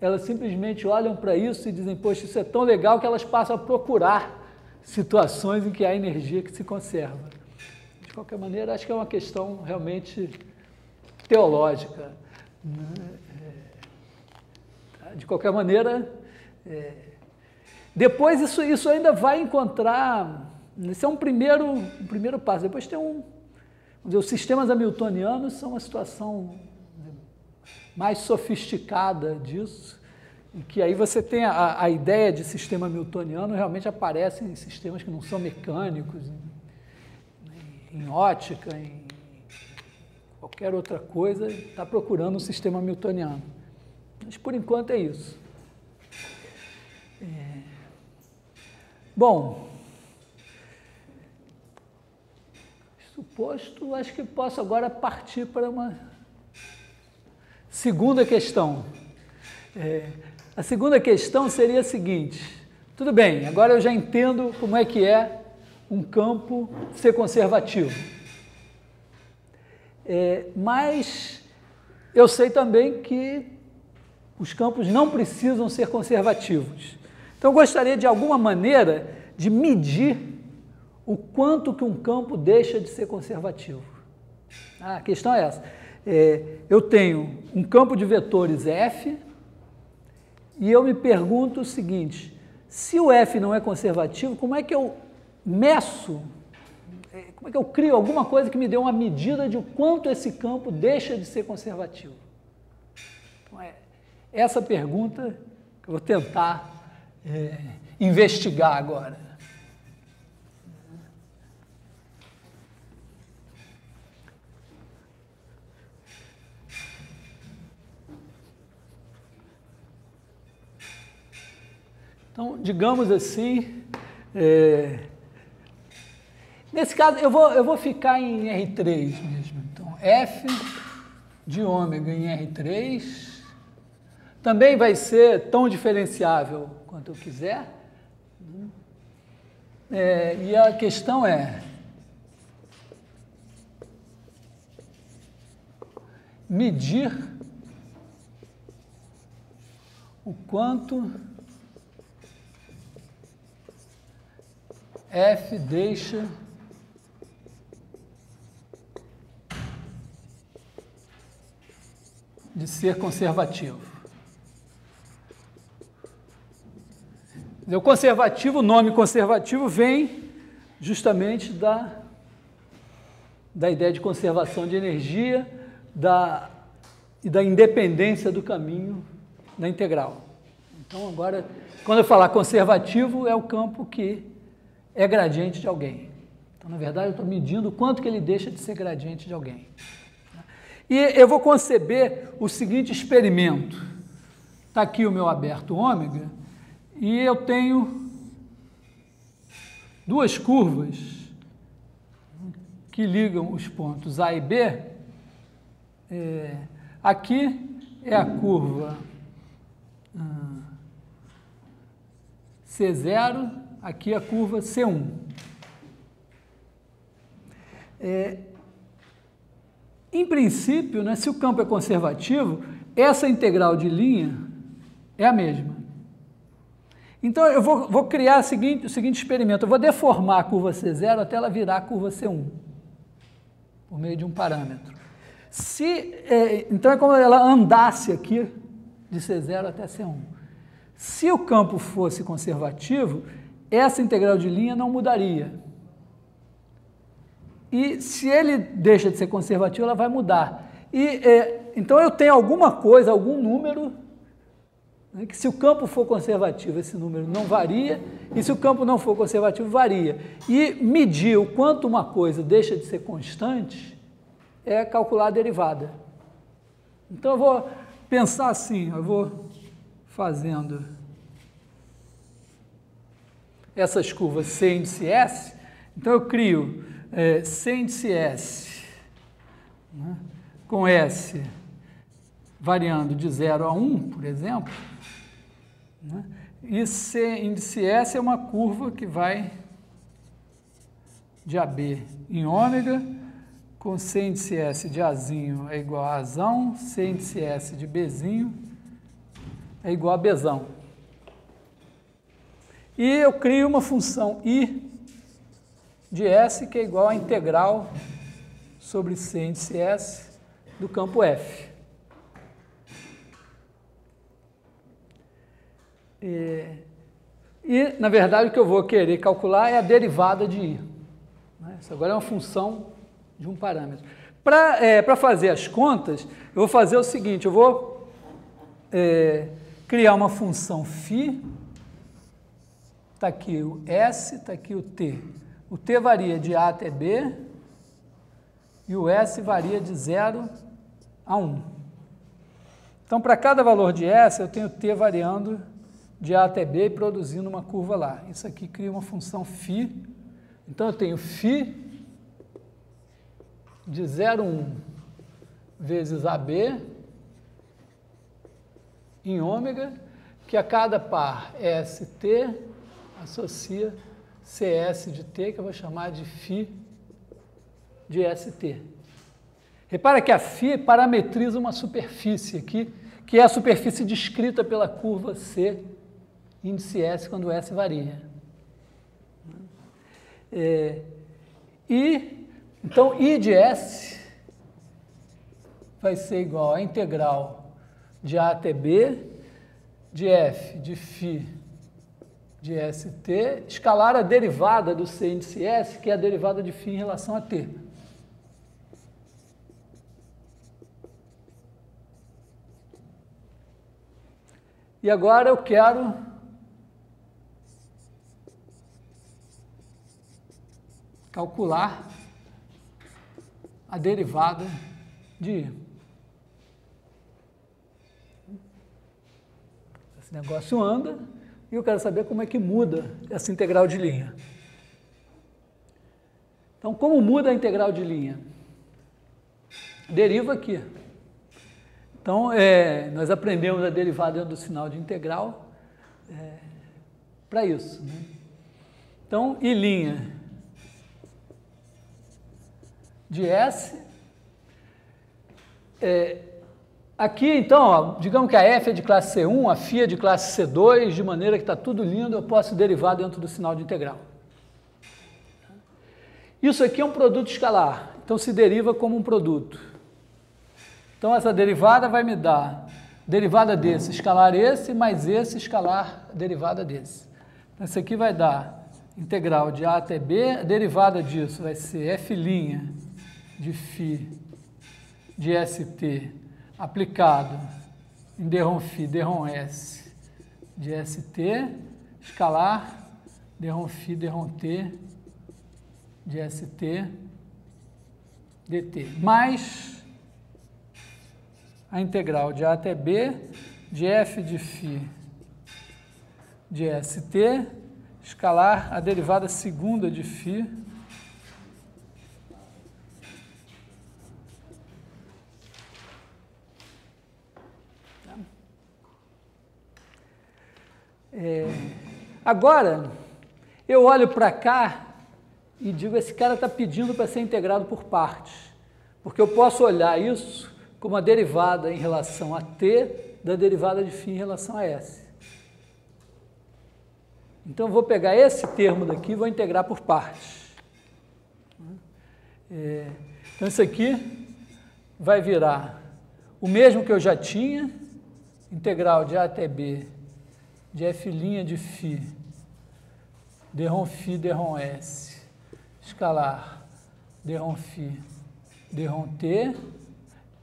elas simplesmente olham para isso e dizem, poxa, isso é tão legal que elas passam a procurar situações em que há energia que se conserva. De qualquer maneira, acho que é uma questão realmente teológica. Né? É, de qualquer maneira, é, depois isso, isso ainda vai encontrar, esse é um primeiro, um primeiro passo. Depois tem um, dizer, os sistemas hamiltonianos são uma situação mais sofisticada disso, e que aí você tem a, a ideia de sistema hamiltoniano realmente aparece em sistemas que não são mecânicos, em, em ótica, em qualquer outra coisa, está procurando um sistema hamiltoniano. Mas por enquanto é isso. É... Bom, suposto, acho que posso agora partir para uma segunda questão. É, a segunda questão seria a seguinte: tudo bem, agora eu já entendo como é que é um campo ser conservativo. É, mas eu sei também que os campos não precisam ser conservativos. Então, eu gostaria de alguma maneira de medir o quanto que um campo deixa de ser conservativo. Ah, a questão é essa. É, eu tenho um campo de vetores F e eu me pergunto o seguinte: se o F não é conservativo, como é que eu meço, é, como é que eu crio alguma coisa que me dê uma medida de o quanto esse campo deixa de ser conservativo? Então, é essa pergunta que eu vou tentar é, investigar agora. Então, digamos assim, é, nesse caso eu vou, eu vou ficar em R3 mesmo. Então, F de ômega em R3 também vai ser tão diferenciável quanto eu quiser. É, e a questão é, medir o quanto F deixa de ser conservativo. O conservativo, o nome conservativo vem justamente da, da ideia de conservação de energia da, e da independência do caminho da integral. Então, agora, quando eu falar conservativo, é o campo que é gradiente de alguém. Então, na verdade, eu estou medindo quanto que ele deixa de ser gradiente de alguém. E eu vou conceber o seguinte experimento. Está aqui o meu aberto ômega e eu tenho duas curvas que ligam os pontos A e B. É, aqui é a curva ah, C0, aqui a curva C1. É, em princípio, né, se o campo é conservativo, essa integral de linha é a mesma. Então, eu vou, vou criar seguinte, o seguinte experimento. Eu vou deformar a curva C0 até ela virar a curva C1, por meio de um parâmetro. Se, é, então, é como ela andasse aqui de C0 até C1. Se o campo fosse conservativo, essa integral de linha não mudaria. E se ele deixa de ser conservativo, ela vai mudar. E, é, então eu tenho alguma coisa, algum número, né, que se o campo for conservativo, esse número não varia, e se o campo não for conservativo, varia. E medir o quanto uma coisa deixa de ser constante é calcular a derivada. Então eu vou pensar assim, eu vou fazendo essas curvas C índice S, então eu crio é, C índice S, né, com S variando de 0 a 1, por exemplo, né, e C índice S é uma curva que vai de AB em ômega, com C índice S de Azinho é igual a Azão, C índice S de Bzinho é igual a Bzão. E eu crio uma função I de S que é igual à integral sobre C índice S do campo F. E, e, na verdade, o que eu vou querer calcular é a derivada de I. Né? Isso agora é uma função de um parâmetro. Para é, fazer as contas, eu vou fazer o seguinte, eu vou é, criar uma função φ, está aqui o S, está aqui o T. O T varia de A até B e o S varia de 0 a 1. Então, para cada valor de S, eu tenho T variando de A até B e produzindo uma curva lá. Isso aqui cria uma função φ. Então, eu tenho φ de 0,1 vezes AB em ômega, que a cada par ST associa CS de T, que eu vou chamar de φ de ST. Repara que a φ parametriza uma superfície aqui, que é a superfície descrita pela curva C, índice S, quando S varia. É, e, então, I de S vai ser igual a integral de A até B, de F de φ de ST, escalar a derivada do C índice S, que é a derivada de φ em relação a T. E agora eu quero calcular a derivada de. Esse negócio anda, e eu quero saber como é que muda essa integral de linha. Então, como muda a integral de linha? Deriva aqui. Então, é, nós aprendemos a derivada do sinal de integral é, para isso. Né? Então, I' de S. É, aqui, então, ó, digamos que a F é de classe C1, a Φ é de classe C2, de maneira que está tudo lindo, eu posso derivar dentro do sinal de integral. Isso aqui é um produto escalar, então se deriva como um produto. Então essa derivada vai me dar derivada desse, escalar esse, mais esse, escalar derivada desse. Então isso aqui vai dar integral de A até B, a derivada disso vai ser F' de φ de ST aplicado em derrom φ, derrom S de ST, escalar derrom φ, derrom T de ST dt, mais a integral de A até B de f de φ de ST, escalar a derivada segunda de φ É, agora, eu olho para cá e digo: esse cara está pedindo para ser integrado por partes, porque eu posso olhar isso como a derivada em relação a t da derivada de φ em relação a s. Então, eu vou pegar esse termo daqui e vou integrar por partes. É, então, isso aqui vai virar o mesmo que eu já tinha, integral de a até b de f' de φ, derrom φ, derrom s escalar derrom φ, derrom t,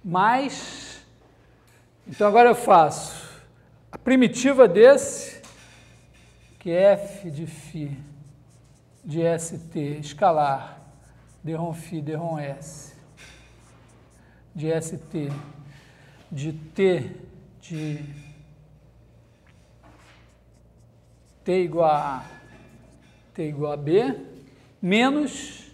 mais, então agora eu faço a primitiva desse, que é f de φ de st escalar derrom φ, derrom s, de st de t de t igual a t igual a b, menos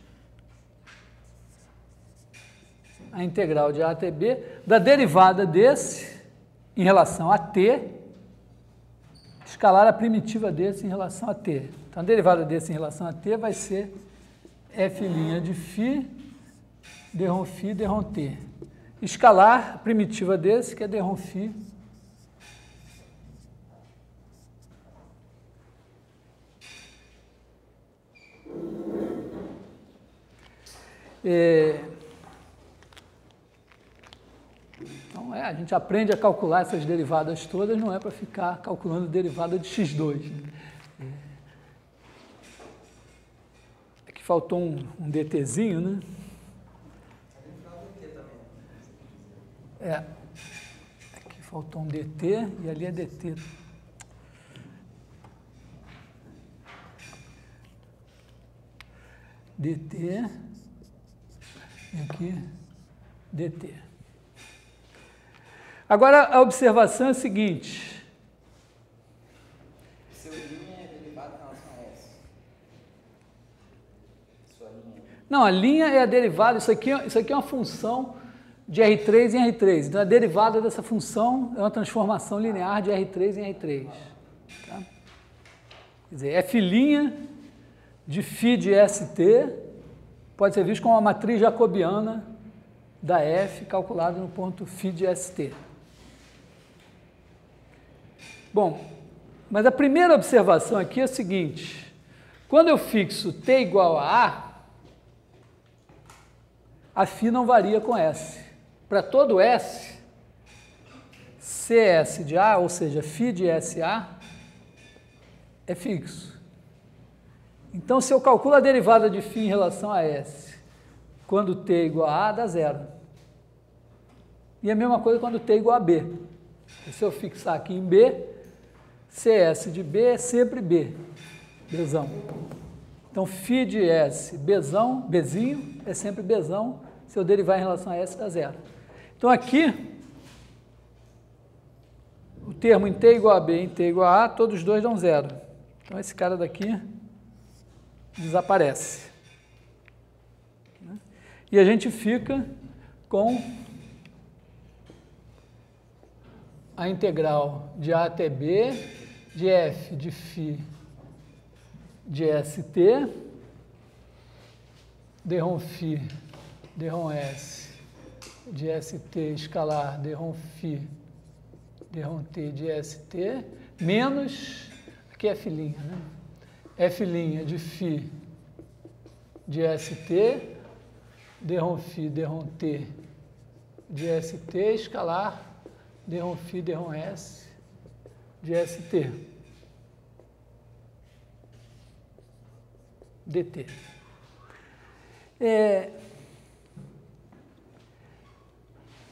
a integral de A até B da derivada desse em relação a t, escalar a primitiva desse em relação a t. Então, a derivada desse em relação a t vai ser f' de φ, derrom φ, derrom t. Escalar a primitiva desse, que é derrom φ É... Então, é, a gente aprende a calcular essas derivadas todas, não é para ficar calculando derivada de x2. Né? É. Aqui faltou um, um DTzinho, né? É. Aqui faltou um DT e ali é DT. DT e aqui dt. Agora a observação é a seguinte. Seu linha é derivada em relação a S. Sua linha. Não, a linha é a derivada, isso aqui, isso aqui é uma função de R3 em R3. Então a derivada dessa função é uma transformação linear de R3 em R3. Tá? Quer dizer, f' de φ de ST pode ser visto como uma matriz jacobiana da F calculada no ponto φ de ST. Bom, mas a primeira observação aqui é a seguinte: quando eu fixo t igual a A, a φ não varia com S. Para todo S, CS de A, ou seja, φ de SA, é fixo. Então, se eu calculo a derivada de φ em relação a S, quando t é igual a A, dá zero. E a mesma coisa quando t é igual a B. Se eu fixar aqui em B, CS de B é sempre B, Bzão. Então, φ de S, Bzão, Bzinho, é sempre Bzão. Se eu derivar em relação a S, dá zero. Então, aqui, o termo em t igual a B em t igual a A, todos os dois dão zero. Então, esse cara daqui desaparece. E a gente fica com a integral de A até B de f de φ de st, d ρ φ, d ρ s de st escalar d ρ φ, d ρ t de st, menos, aqui é f', né? f' de φ de st, d ρ φ, d ρ t de st escalar d ρ φ, d ρ s de st. dt. É...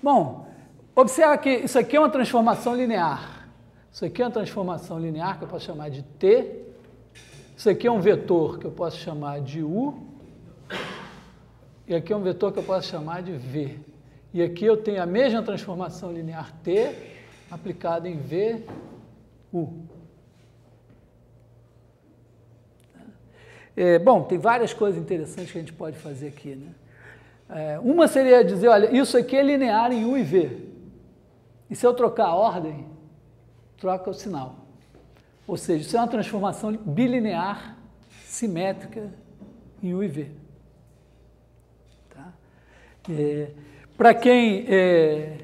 Bom, observa que isso aqui é uma transformação linear. Isso aqui é uma transformação linear que eu posso chamar de t. isso aqui é um vetor que eu posso chamar de u. E aqui é um vetor que eu posso chamar de v. E aqui eu tenho a mesma transformação linear t aplicada em v, u. É, bom, tem várias coisas interessantes que a gente pode fazer aqui. Né? É, uma seria dizer, olha, isso aqui é linear em U e V. E se eu trocar a ordem, troca o sinal. Ou seja, isso é uma transformação bilinear simétrica em U e V. Tá? É, Para quem é,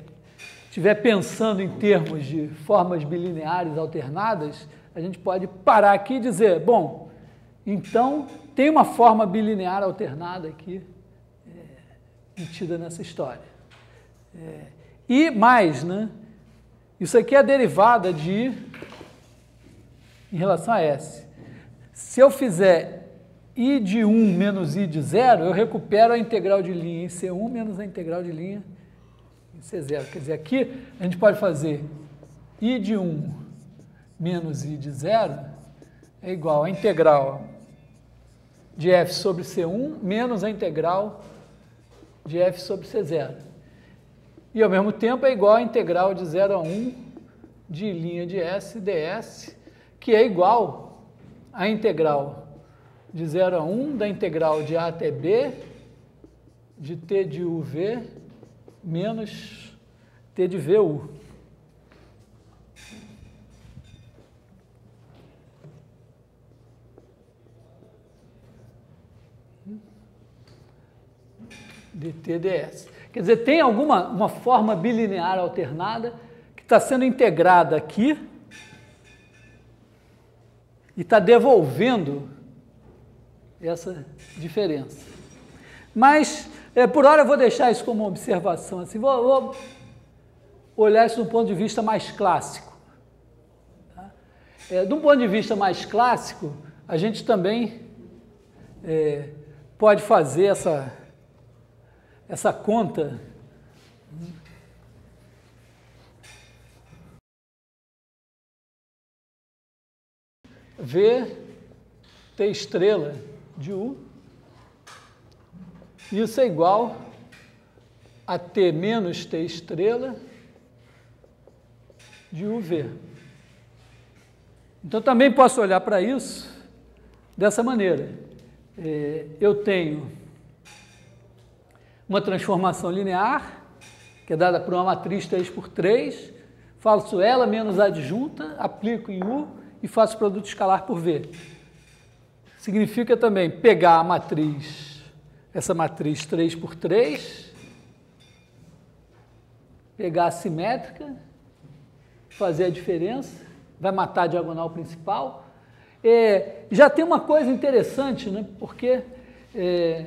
estiver pensando em termos de formas bilineares alternadas, a gente pode parar aqui e dizer, bom, então, tem uma forma bilinear alternada aqui, é, metida nessa história. É, e mais, né? Isso aqui é derivada de em relação a S. Se eu fizer i de 1 menos i de 0, eu recupero a integral de linha em C1 menos a integral de linha em C0. Quer dizer, aqui a gente pode fazer i de 1 menos i de 0 é igual a integral de f sobre C1 menos a integral de f sobre C0. E ao mesmo tempo é igual a integral de 0 a 1 de linha de S ds, que é igual à integral de 0 a 1 da integral de A até B de t de uv menos t de vu. de TDS. Quer dizer, tem alguma uma forma bilinear alternada que está sendo integrada aqui e está devolvendo essa diferença. Mas, é, por hora, eu vou deixar isso como observação. Assim, vou, vou olhar isso de um ponto de vista mais clássico. Tá? É, de um ponto de vista mais clássico, a gente também é, pode fazer essa essa conta V T estrela de U, isso é igual a T menos T estrela de UV. Então também posso olhar para isso dessa maneira. É, eu tenho uma transformação linear, que é dada por uma matriz 3 por 3, faço ela menos adjunta, aplico em U e faço produto escalar por V. Significa também pegar a matriz, essa matriz 3 por 3, pegar a simétrica, fazer a diferença, vai matar a diagonal principal. É, já tem uma coisa interessante, né? porque é,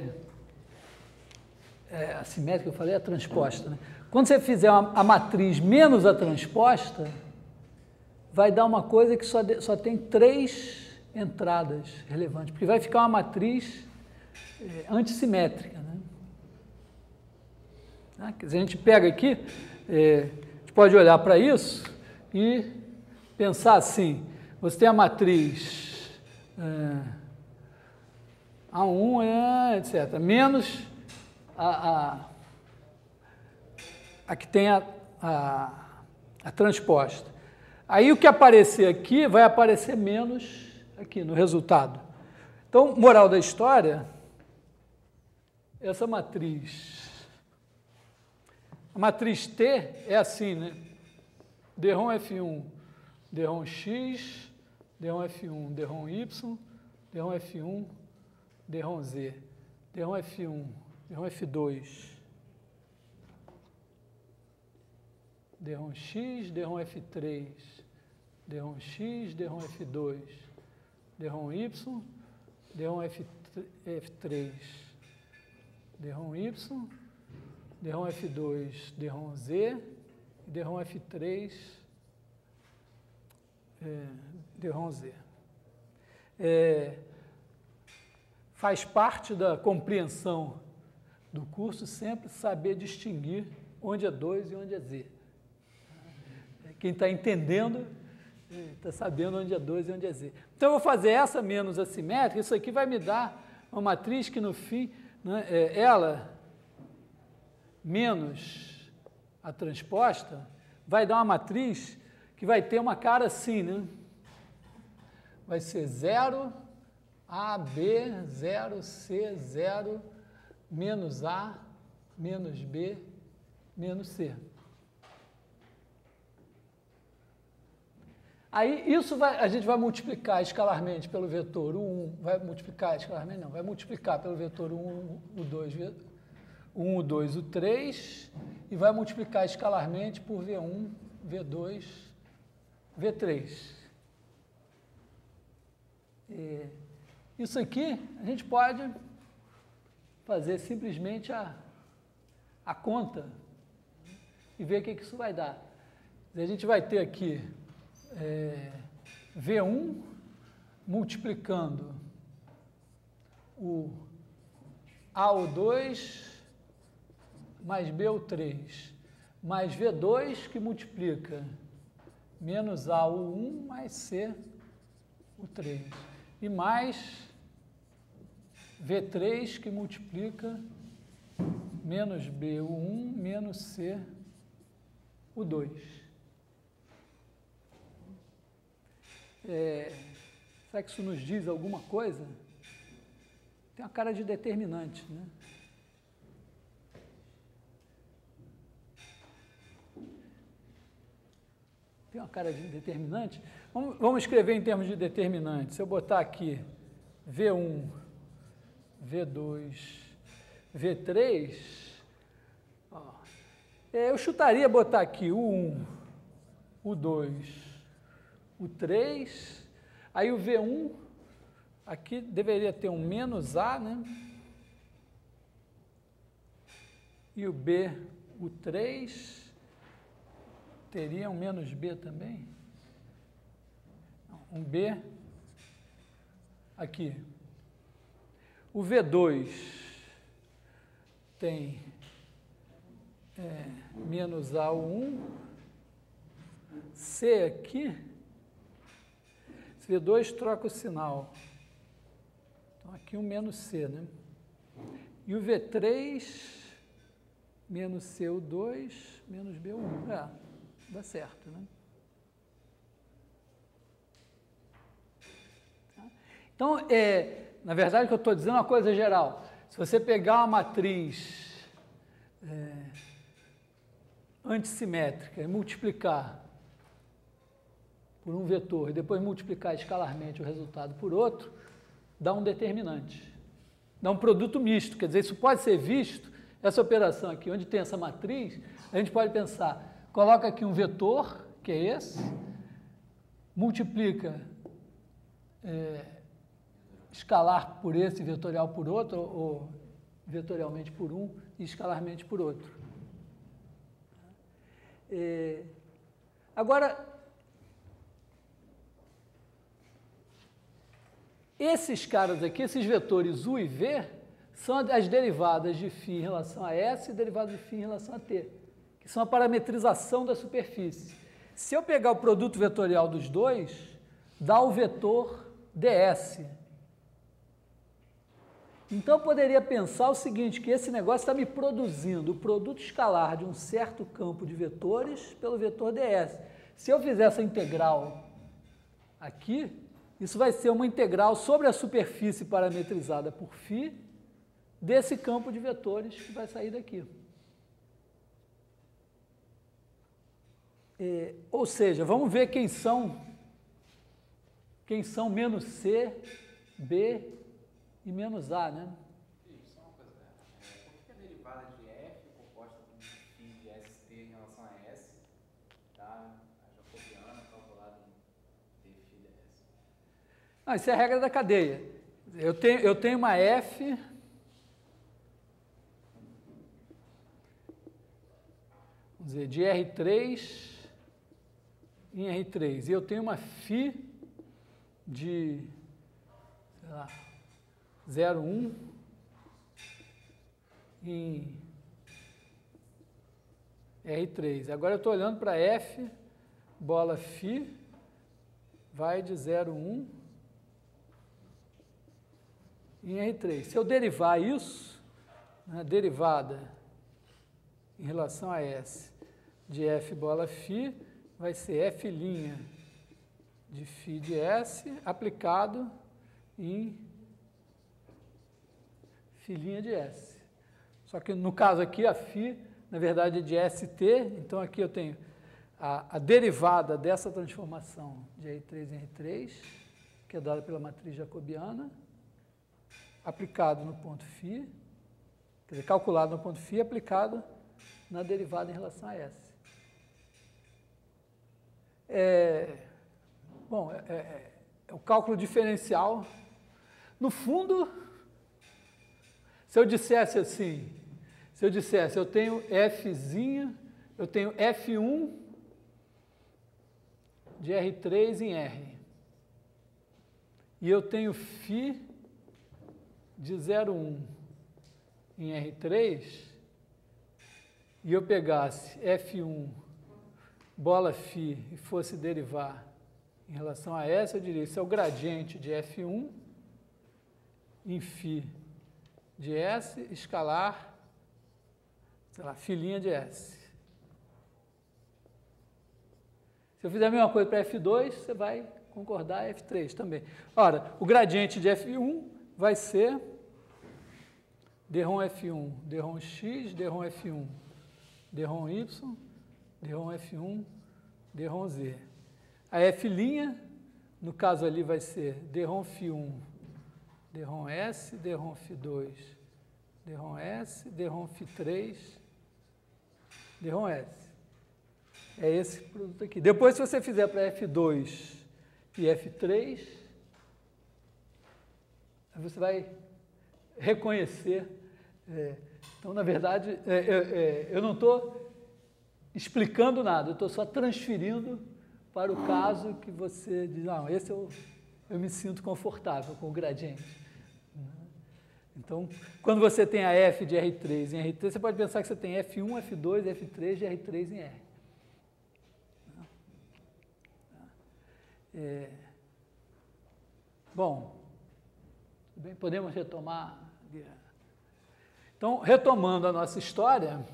é, assimétrica, eu falei, a transposta. Né? Quando você fizer a matriz menos a transposta, vai dar uma coisa que só, só tem três entradas relevantes, porque vai ficar uma matriz é, antissimétrica. Né? Ah, quer dizer, a gente pega aqui, é, a gente pode olhar para isso e pensar assim, você tem a matriz é, A1, é, etc., menos a, a, a que tem a, a, a transposta. Aí o que aparecer aqui vai aparecer menos aqui no resultado. Então, moral da história, essa matriz, a matriz T é assim, né? Derrom F1, Derrom X, Derrom F1, Derrom Y, Derrom F1, Derrom Z, Derrom F1, Derrom F2, Derrom X, Derrom F3, Derrom X, Derrom F2, Derrom Y, Derrom F3, Derrom Y, Derrom F2, Derrom Z, e Derrom F3, é, Derrom Z. É, faz parte da compreensão do curso sempre saber distinguir onde é 2 e onde é Z. Quem está entendendo está sabendo onde é 2 e onde é Z. Então eu vou fazer essa menos assimétrica, isso aqui vai me dar uma matriz que no fim, né, é, ela menos a transposta, vai dar uma matriz que vai ter uma cara assim, né? Vai ser 0, A, B, 0, C, 0, menos A, menos B, menos C. Aí isso vai, a gente vai multiplicar escalarmente pelo vetor 1, vai multiplicar escalarmente não, vai multiplicar pelo vetor 1, o 2, o 1, o 2, o 3, e vai multiplicar escalarmente por V1, V2, V3. E isso aqui a gente pode fazer simplesmente a, a conta e ver o que, que isso vai dar. A gente vai ter aqui é, V1 multiplicando o AO2 mais BO3 mais V2 que multiplica menos AO1 mais C o 3 e mais V3 que multiplica menos B o 1 menos C o 2. É, será que isso nos diz alguma coisa? Tem uma cara de determinante, né? Tem uma cara de determinante? Vamos, escrever em termos de determinante. Se eu botar aqui V1, V2, V3, ó, é, eu chutaria botar aqui o 1, o 2, o 3, aí o V1, aqui deveria ter um menos A, né? E o B, o 3, teria um menos B também? Um B, aqui. O V2 tem é, menos A1, C aqui, V2 troca o sinal. Então, aqui um menos C, né? E o V3 menos CO2 menos B1. É, dá certo, né? Tá? Então, é, na verdade, o que eu estou dizendo é uma coisa geral. Se você pegar uma matriz é, antissimétrica e multiplicar por um vetor e depois multiplicar escalarmente o resultado por outro, dá um determinante. Dá um produto misto. Quer dizer, isso pode ser visto, essa operação aqui, onde tem essa matriz, a gente pode pensar, coloca aqui um vetor, que é esse, multiplica é, escalar por esse, vetorial por outro, ou vetorialmente por um e escalarmente por outro. É, agora, Esses caras aqui, esses vetores U e V, são as derivadas de φ em relação a S e derivadas de φ em relação a T, que são a parametrização da superfície. Se eu pegar o produto vetorial dos dois, dá o vetor ds. Então eu poderia pensar o seguinte, que esse negócio está me produzindo o produto escalar de um certo campo de vetores pelo vetor ds. Se eu fizer essa integral aqui, isso vai ser uma integral sobre a superfície parametrizada por φ desse campo de vetores que vai sair daqui. É, ou seja, vamos ver quem são quem são menos C, B e menos A, né? Ah, isso é a regra da cadeia. Eu tenho, eu tenho uma F vamos dizer, de R3 em R3. E eu tenho uma φ de, sei lá, 0,1 em R3. Agora eu estou olhando para F, bola φ, vai de 0,1 em R3. Se eu derivar isso, né, derivada em relação a S de F bola φ, vai ser F' de φ de S aplicado em filhinha de S. Só que no caso aqui a φ, na verdade é de ST, então aqui eu tenho a, a derivada dessa transformação de R3 em R3, que é dada pela matriz jacobiana, aplicado no ponto φ, quer dizer, calculado no ponto φ, aplicado na derivada em relação a S. É, bom, é, é, é o cálculo diferencial. No fundo, se eu dissesse assim, se eu dissesse, eu tenho Fzinha, eu tenho F1 de R3 em R. E eu tenho φ de 0,1 em R3, e eu pegasse F1 bola φ e fosse derivar em relação a essa, eu diria, isso é o gradiente de F1 em φ de S, escalar, sei lá, filhinha de S. Se eu fizer a mesma coisa para F2, você vai concordar F3 também. Ora, o gradiente de F1 vai ser DROM F1, DROM X, DROM F1, DROM Y, DROM F1, DROM Z. A F', no caso ali, vai ser DROM F1, DROM S, DROM F2, DROM S, DROM F3, DROM S. É esse produto aqui. Depois, se você fizer para F2 e F3, você vai reconhecer. É, então, na verdade, é, é, é eu não estou explicando nada, eu estou só transferindo para o caso que você diz, não, esse eu, eu me sinto confortável com o gradiente. Então, quando você tem a F de R3 em R3, você pode pensar que você tem F1, F2, F3 de R3 em R. É... Bom, bem, podemos retomar. Então, retomando a nossa história,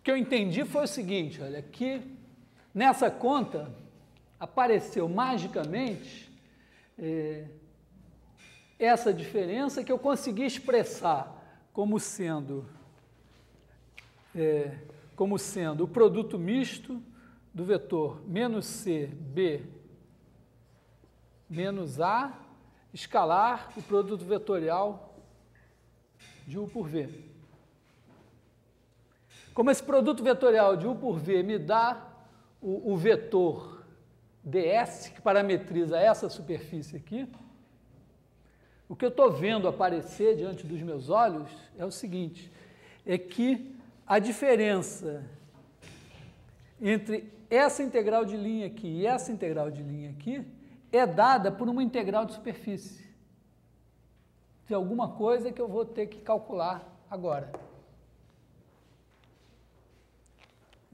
O que eu entendi foi o seguinte, olha, que nessa conta apareceu magicamente é, essa diferença que eu consegui expressar como sendo é, como sendo o produto misto do vetor menos c, b, menos a, escalar o produto vetorial de u por v. Como esse produto vetorial de U por V me dá o, o vetor ds, que parametriza essa superfície aqui, o que eu estou vendo aparecer diante dos meus olhos é o seguinte, é que a diferença entre essa integral de linha aqui e essa integral de linha aqui é dada por uma integral de superfície. Tem alguma coisa que eu vou ter que calcular agora.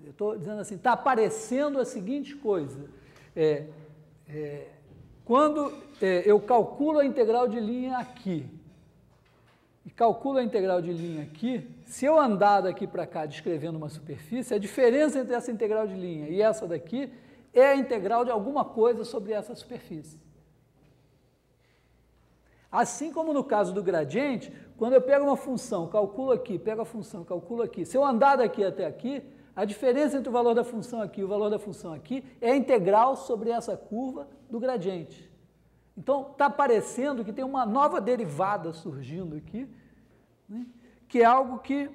Eu estou dizendo assim, está aparecendo a seguinte coisa. É, é, quando é, eu calculo a integral de linha aqui, e calculo a integral de linha aqui, se eu andar daqui para cá descrevendo uma superfície, a diferença entre essa integral de linha e essa daqui é a integral de alguma coisa sobre essa superfície. Assim como no caso do gradiente, quando eu pego uma função, calculo aqui, pego a função, calculo aqui, se eu andar daqui até aqui, a diferença entre o valor da função aqui e o valor da função aqui é a integral sobre essa curva do gradiente. Então, está parecendo que tem uma nova derivada surgindo aqui, né, que é algo que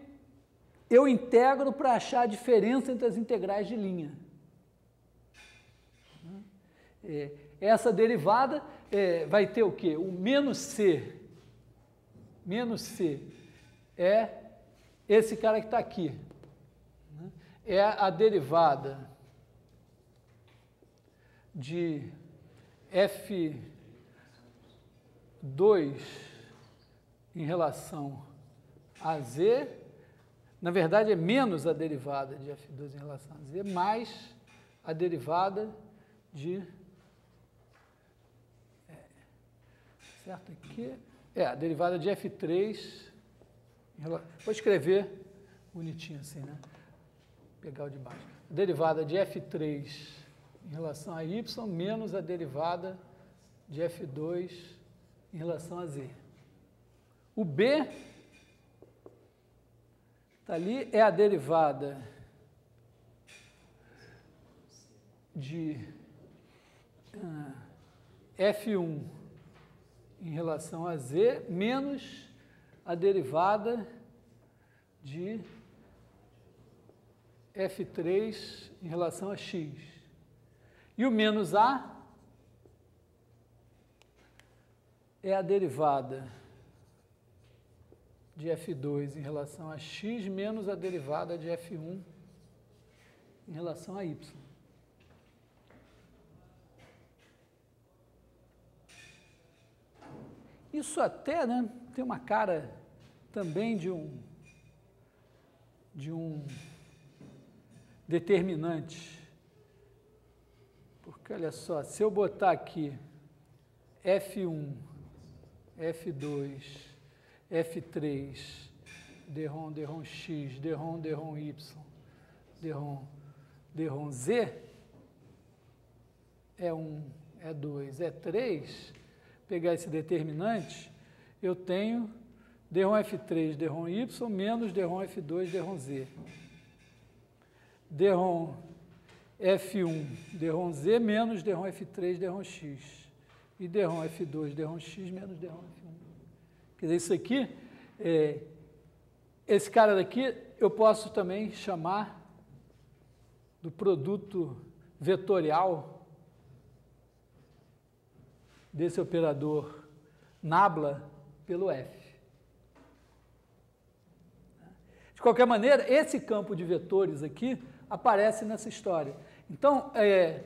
eu integro para achar a diferença entre as integrais de linha. É, essa derivada é, vai ter o quê? O menos C. Menos C é esse cara que está aqui. Né? É a derivada de F2 em relação a Z, na verdade é menos a derivada de F2 em relação a Z, mais a derivada de certo aqui, é a derivada de F3, vou escrever bonitinho assim, né? Pegar o de baixo. A derivada de F3 em relação a Y menos a derivada de F2 em relação a Z. O B está ali, é a derivada de uh, F1 em relação a z menos a derivada de f3 em relação a x. E o menos a é a derivada de f2 em relação a x menos a derivada de f1 em relação a y. Isso até né, tem uma cara também de um, de um determinante. Porque olha só, se eu botar aqui F1, F2, F3, derrom, derrom X, derrom, derrom Y, derrom, derrom Z, é 1, é 2, é 3, pegar esse determinante, eu tenho D1 F3, D1 Y, menos D1 F2, D1 Z. D1 F1, D1 Z, menos D1 F3, D1 X. E D1 F2, D1 X, menos D1 F1. Quer dizer, isso aqui, é, esse cara daqui, eu posso também chamar do produto vetorial desse operador nabla pelo F. De qualquer maneira, esse campo de vetores aqui aparece nessa história. Então, é,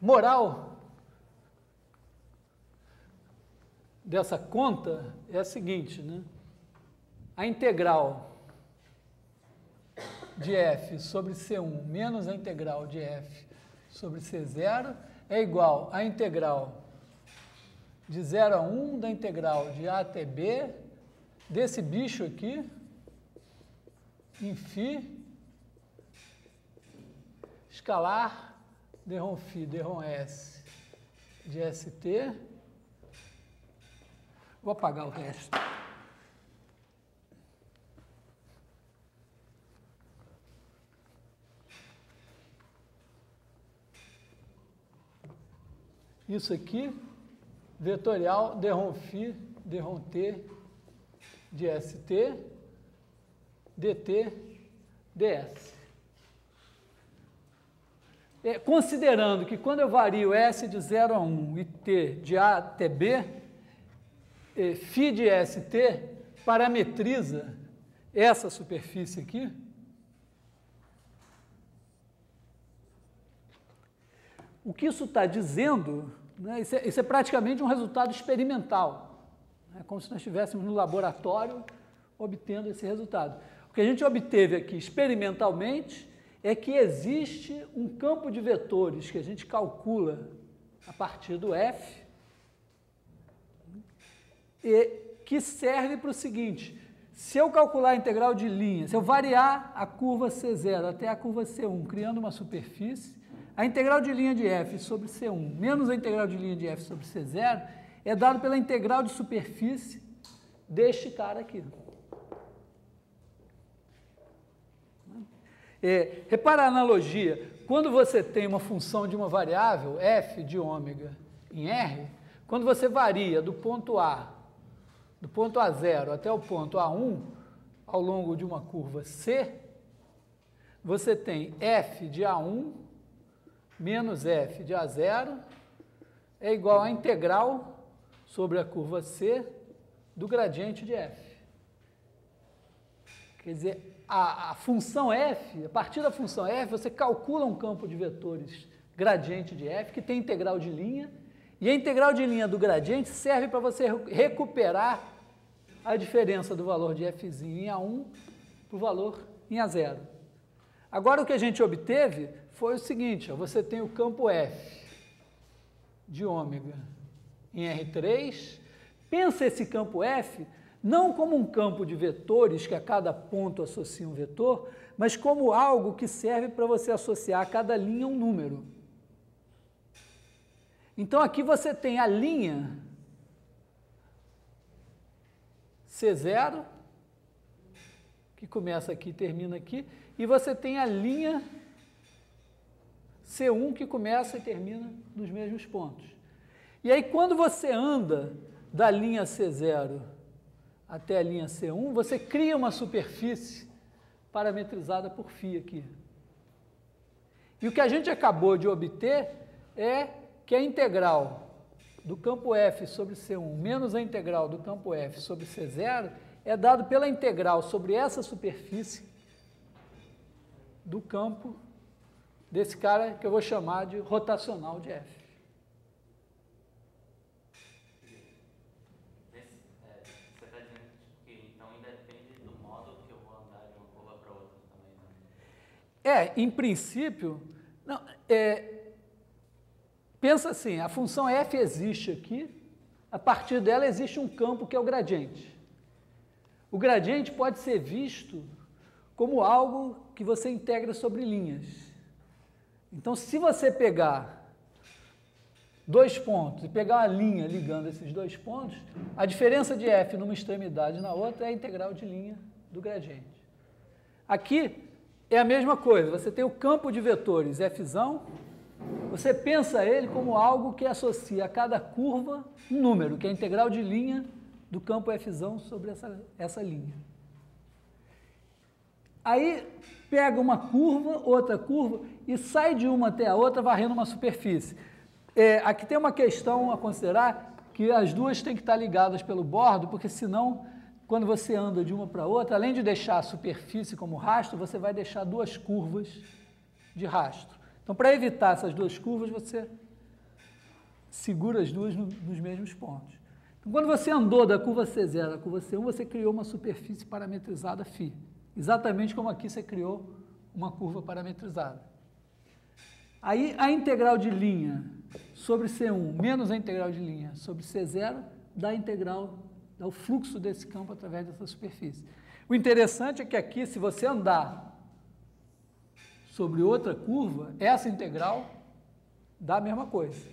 moral dessa conta é a seguinte, né? A integral de f sobre C1 menos a integral de f sobre C0 é igual à integral de 0 a 1 da integral de A até B desse bicho aqui, em φ, escalar derrom φ, derrom S de ST. Vou apagar o resto. Isso aqui, vetorial derrom-φ, derrom-t de ST, dt, ds. É, considerando que quando eu vario S de 0 a 1 e T de A até B, é, φ de ST parametriza essa superfície aqui, O que isso está dizendo, né, isso, é, isso, é, praticamente um resultado experimental, né, como se nós estivéssemos no laboratório obtendo esse resultado. O que a gente obteve aqui experimentalmente é que existe um campo de vetores que a gente calcula a partir do F e que serve para o seguinte, se eu calcular a integral de linha, se eu variar a curva C0 até a curva C1, criando uma superfície, a integral de linha de f sobre C1 menos a integral de linha de f sobre C0 é dado pela integral de superfície deste cara aqui. É, repara a analogia. Quando você tem uma função de uma variável, f de ômega, em R, quando você varia do ponto A, do ponto A0 até o ponto A1, ao longo de uma curva C, você tem f de A1 menos f de A0 é igual à integral sobre a curva C do gradiente de f. Quer dizer, a, a, função f, a partir da função f, você calcula um campo de vetores gradiente de f, que tem integral de linha, e a integral de linha do gradiente serve para você recuperar a diferença do valor de f em A1 para o valor em A0. Agora, o que a gente obteve foi o seguinte, ó, você tem o campo f de ômega em R3, pensa esse campo f não como um campo de vetores que a cada ponto associa um vetor, mas como algo que serve para você associar a cada linha um número. Então aqui você tem a linha C0, que começa aqui e termina aqui, e você tem a linha C1 que começa e termina nos mesmos pontos. E aí quando você anda da linha C0 até a linha C1, você cria uma superfície parametrizada por φ aqui. E o que a gente acabou de obter é que a integral do campo f sobre C1 menos a integral do campo f sobre C0 é dado pela integral sobre essa superfície do campo desse cara que eu vou chamar de rotacional de f. É, em princípio, não, é, pensa assim, a função f existe aqui, a partir dela existe um campo que é o gradiente. O gradiente pode ser visto como algo que você integra sobre linhas. Então, se você pegar dois pontos e pegar uma linha ligando esses dois pontos, a diferença de f numa extremidade na outra é a integral de linha do gradiente. Aqui, é a mesma coisa, você tem o campo de vetores f, você pensa ele como algo que associa a cada curva um número, que é a integral de linha do campo f sobre essa, essa linha. Aí pega uma curva, outra curva e sai de uma até a outra varrendo uma superfície. É, aqui tem uma questão a considerar que as duas têm que estar ligadas pelo bordo, porque senão quando você anda de uma para outra, além de deixar a superfície como rastro, você vai deixar duas curvas de rastro. Então, para evitar essas duas curvas, você segura as duas no, nos mesmos pontos. Então, quando você andou da curva C0 à curva C1, você criou uma superfície parametrizada φ. Exatamente como aqui você criou uma curva parametrizada. Aí, a integral de linha sobre C1 menos a integral de linha sobre C0 dá a integral é o fluxo desse campo através dessa superfície. O interessante é que aqui, se você andar sobre outra curva, essa integral dá a mesma coisa.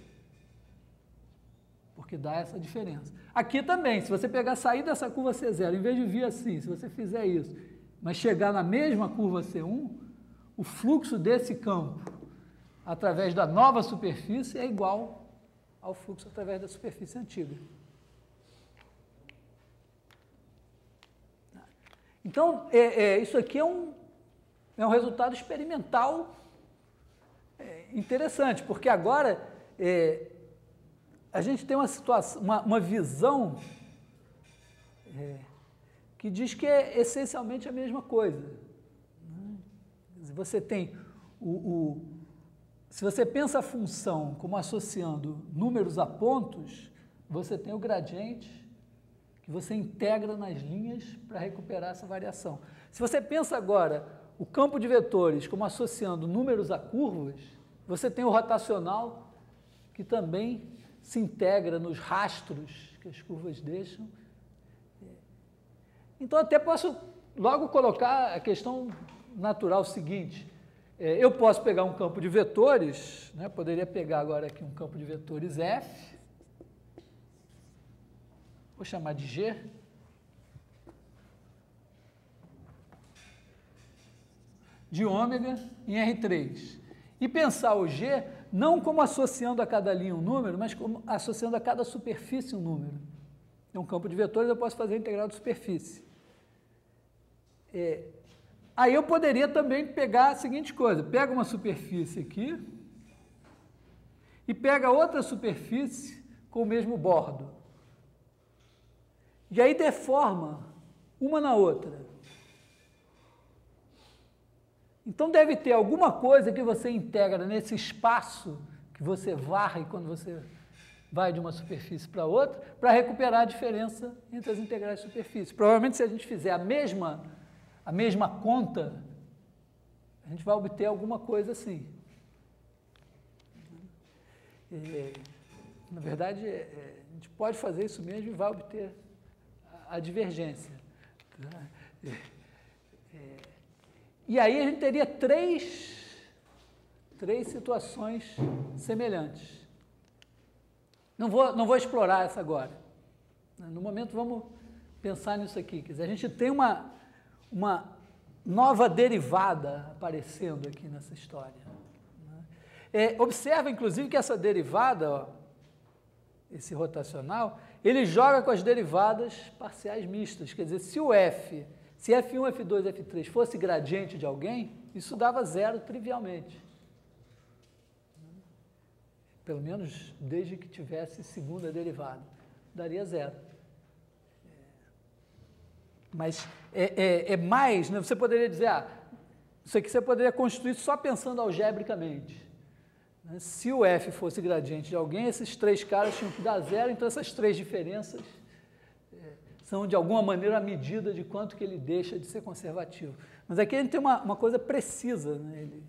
Porque dá essa diferença. Aqui também, se você pegar, sair dessa curva C0, em vez de vir assim, se você fizer isso, mas chegar na mesma curva C1, o fluxo desse campo através da nova superfície é igual ao fluxo através da superfície antiga. Então, é, é, isso aqui é um, é um resultado experimental é, interessante, porque agora é, a gente tem uma situação, uma, uma visão é, que diz que é essencialmente a mesma coisa. Né? Você tem o, o, se você pensa a função como associando números a pontos, você tem o gradiente que você integra nas linhas para recuperar essa variação. Se você pensa agora o campo de vetores como associando números a curvas, você tem o rotacional que também se integra nos rastros que as curvas deixam. Então, até posso logo colocar a questão natural seguinte. É, eu posso pegar um campo de vetores, né, poderia pegar agora aqui um campo de vetores F, vou chamar de G, de ômega em R3. E pensar o G não como associando a cada linha um número, mas como associando a cada superfície um número. É um campo de vetores, eu posso fazer a integral de superfície. É, aí eu poderia também pegar a seguinte coisa, pega uma superfície aqui e pega outra superfície com o mesmo bordo. E aí deforma uma na outra. Então deve ter alguma coisa que você integra nesse espaço que você varre quando você vai de uma superfície para outra, para recuperar a diferença entre as integrais de superfície. Provavelmente se a gente fizer a mesma, a mesma conta, a gente vai obter alguma coisa assim. É, na verdade, é, a gente pode fazer isso mesmo e vai obter a, a divergência. Tá? É, e aí a gente teria três, três situações semelhantes. Não vou, não vou explorar essa agora. No momento vamos pensar nisso aqui. Quer dizer, a gente tem uma, uma nova derivada aparecendo aqui nessa história. Né? É, observa, inclusive, que essa derivada, ó, esse rotacional, ele joga com as derivadas parciais mistas. Quer dizer, se o f se F1, F2, F3 fosse gradiente de alguém, isso dava zero trivialmente. Pelo menos desde que tivesse segunda derivada. Daria zero. Mas é, é, é mais, né? você poderia dizer, ah, isso aqui você poderia construir só pensando algebricamente. Né? Se o f fosse gradiente de alguém, esses três caras tinham que dar zero, então essas três diferenças são de alguma maneira a medida de quanto que ele deixa de ser conservativo. Mas aqui gente tem uma, uma coisa precisa, né? ele,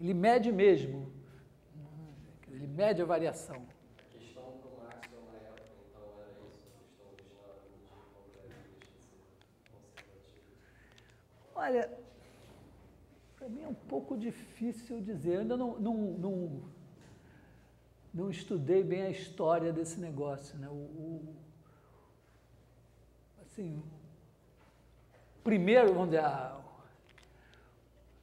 ele mede mesmo, ele mede a variação. A questão do Maxwell na época, então, era isso, a questão original de conservativo. Olha, para mim é um pouco difícil dizer, eu ainda não, não, não, não estudei bem a história desse negócio, né? O, o, assim, primeiro, vamos dizer,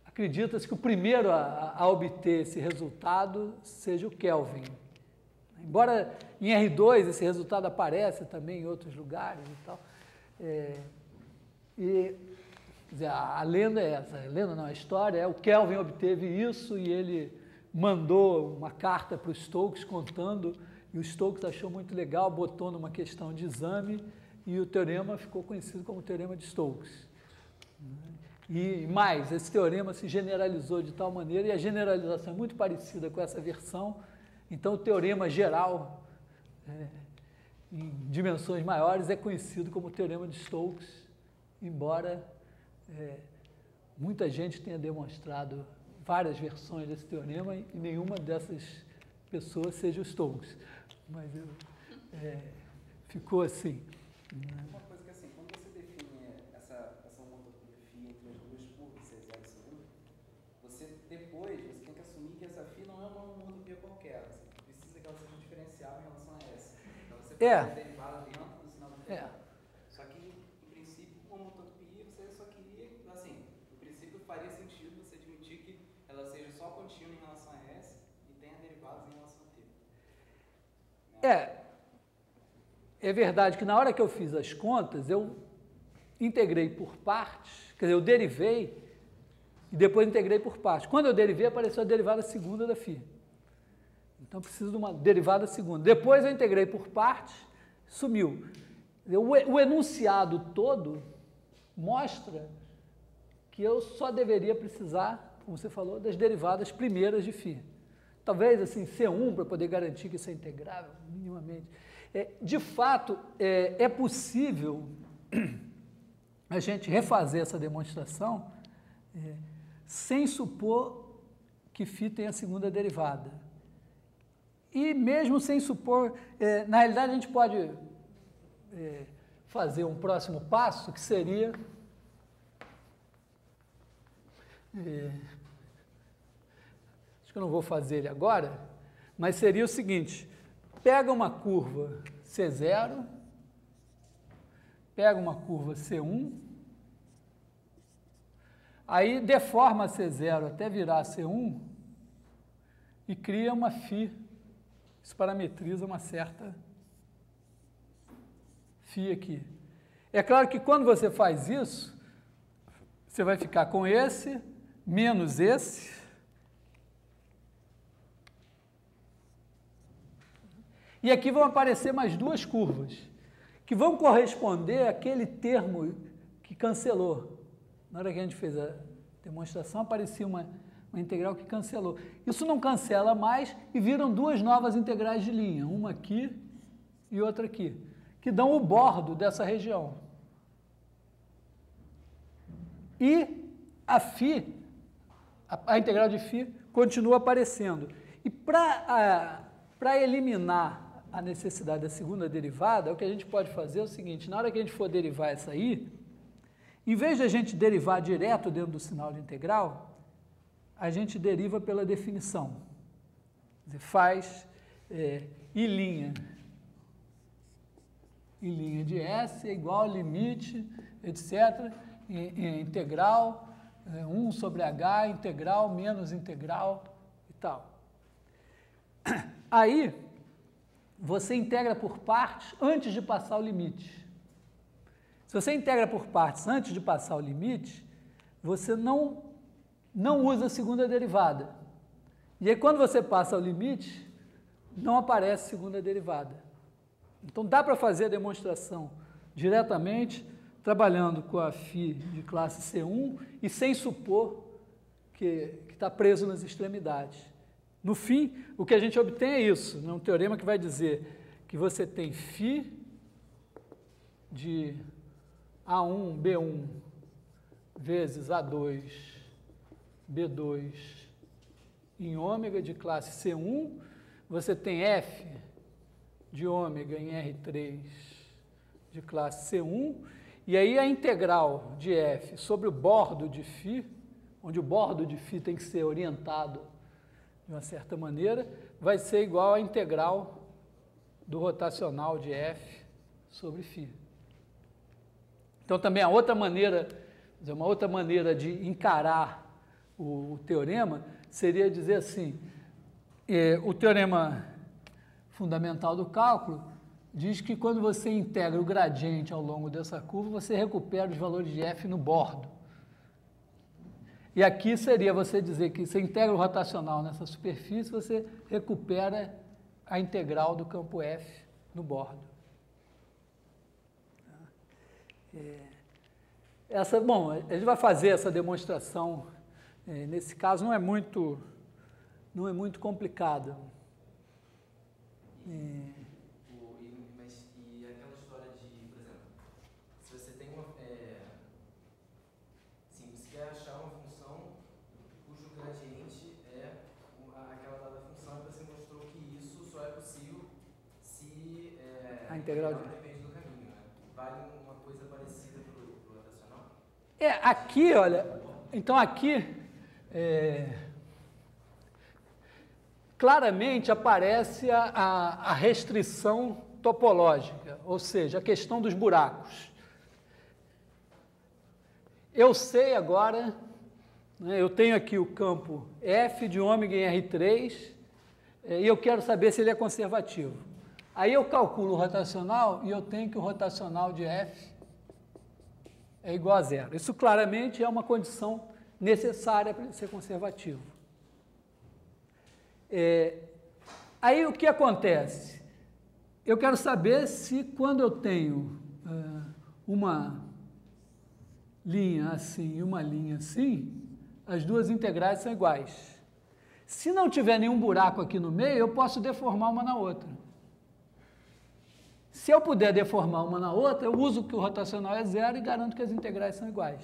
acredita-se que o primeiro a, a, obter esse resultado seja o Kelvin. Embora em R2 esse resultado apareça também em outros lugares e tal. É, e dizer, a, lenda é essa, a lenda não, a história é o Kelvin obteve isso e ele mandou uma carta para o Stokes contando, e o Stokes achou muito legal, botou numa questão de exame e o teorema ficou conhecido como teorema de Stokes. E mais, esse teorema se generalizou de tal maneira, e a generalização é muito parecida com essa versão, então o teorema geral, é, em dimensões maiores, é conhecido como teorema de Stokes, embora é, muita gente tenha demonstrado várias versões desse teorema e nenhuma dessas pessoas seja o Stokes. Mas eu, é, ficou assim. Uma coisa que assim, quando você define essa, essa entre as duas curvas, C0 e C1, você depois você tem que assumir que essa φ não é uma homotopia qualquer. Você precisa que ela seja diferencial em relação a essa. Então você pode é. derivada dentro do sinal do é. Só que, em princípio, com homotopia você só queria, assim, no princípio faria sentido você admitir que ela seja só contínua em relação a S e tenha derivadas em relação a T. Né? É, é verdade que na hora que eu fiz as contas, eu integrei por partes, quer dizer, eu derivei e depois integrei por partes. Quando eu derivei, apareceu a derivada segunda da φ. Então, preciso de uma derivada segunda. Depois eu integrei por partes, sumiu. O enunciado todo mostra que eu só deveria precisar, como você falou, das derivadas primeiras de φ. Talvez assim, C1 para poder garantir que isso é integrável, minimamente. É, de fato, é, é possível *clears throat* a gente refazer essa demonstração é, sem supor que φ tem a segunda derivada. E mesmo sem supor, é, na realidade a gente pode é, fazer um próximo passo que seria é, acho que eu não vou fazer ele agora, mas seria o seguinte: pega uma curva C0 pega uma curva C1, aí deforma C0 até virar C1 e cria uma φ. Isso parametriza uma certa φ aqui. É claro que quando você faz isso, você vai ficar com esse menos esse. E aqui vão aparecer mais duas curvas, que vão corresponder àquele termo que cancelou. Na hora que a gente fez a demonstração, aparecia uma, uma integral que cancelou. Isso não cancela mais e viram duas novas integrais de linha, uma aqui e outra aqui, que dão o bordo dessa região. E a φ, a, a integral de φ, continua aparecendo. E para eliminar a necessidade da segunda derivada, o que a gente pode fazer é o seguinte: na hora que a gente for derivar essa i, em vez de a gente derivar direto dentro do sinal de integral, a gente deriva pela definição. Dizer, faz é, i de S é igual ao limite, etc., integral, é, 1 sobre h, integral menos integral e tal. Aí, você integra por partes antes de passar o limite. Se você integra por partes antes de passar o limite, você não, não usa a segunda derivada. E aí, quando você passa o limite, não aparece segunda derivada. Então, dá para fazer a demonstração diretamente, trabalhando com a φ de classe C1 e sem supor que está preso nas extremidades. No fim, o que a gente obtém é isso, né? um teorema que vai dizer que você tem φ de A1, B1 vezes A2, B2 em ômega de classe C1, você tem F de ômega em R3 de classe C1, e aí a integral de F sobre o bordo de φ, onde o bordo de φ tem que ser orientado de uma certa maneira, vai ser igual à integral do rotacional de F sobre φ. Então também a outra maneira, uma outra maneira de encarar o, o teorema seria dizer assim, é, o teorema fundamental do cálculo diz que quando você integra o gradiente ao longo dessa curva, você recupera os valores de f no bordo. E aqui seria você dizer que você integra o rotacional nessa superfície, você recupera a integral do campo F no bordo. É, essa, bom, a gente vai fazer essa demonstração. É, nesse caso não é muito, não é muito complicado. É, mas e aquela história de, por exemplo, se você tem uma, é, sim, você quer achar uma gradiente é aquela dada função e você mostrou que isso só é possível se é, a integral de... depende do caminho. Né? Vale uma coisa parecida para o rotacional? É, aqui, olha, então aqui é, claramente aparece a, a, a restrição topológica, ou seja, a questão dos buracos. Eu sei agora né? Eu tenho aqui o campo F de ômega em R3 eh, e eu quero saber se ele é conservativo. Aí eu calculo o rotacional e eu tenho que o rotacional de F é igual a zero. Isso claramente é uma condição necessária para ser conservativo. É, aí o que acontece? Eu quero saber se quando eu tenho uh, uma linha assim e uma linha assim, as duas integrais são iguais. Se não tiver nenhum buraco aqui no meio, eu posso deformar uma na outra. Se eu puder deformar uma na outra, eu uso que o rotacional é zero e garanto que as integrais são iguais.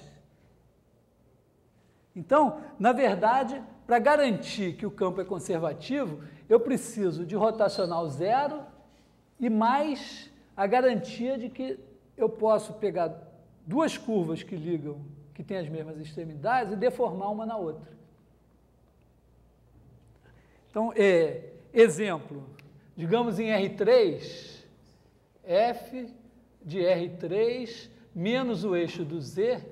Então, na verdade, para garantir que o campo é conservativo, eu preciso de rotacional zero e mais a garantia de que eu posso pegar duas curvas que ligam que têm as mesmas extremidades e deformar uma na outra. Então, é, exemplo, digamos em R3, F de R3 menos o eixo do Z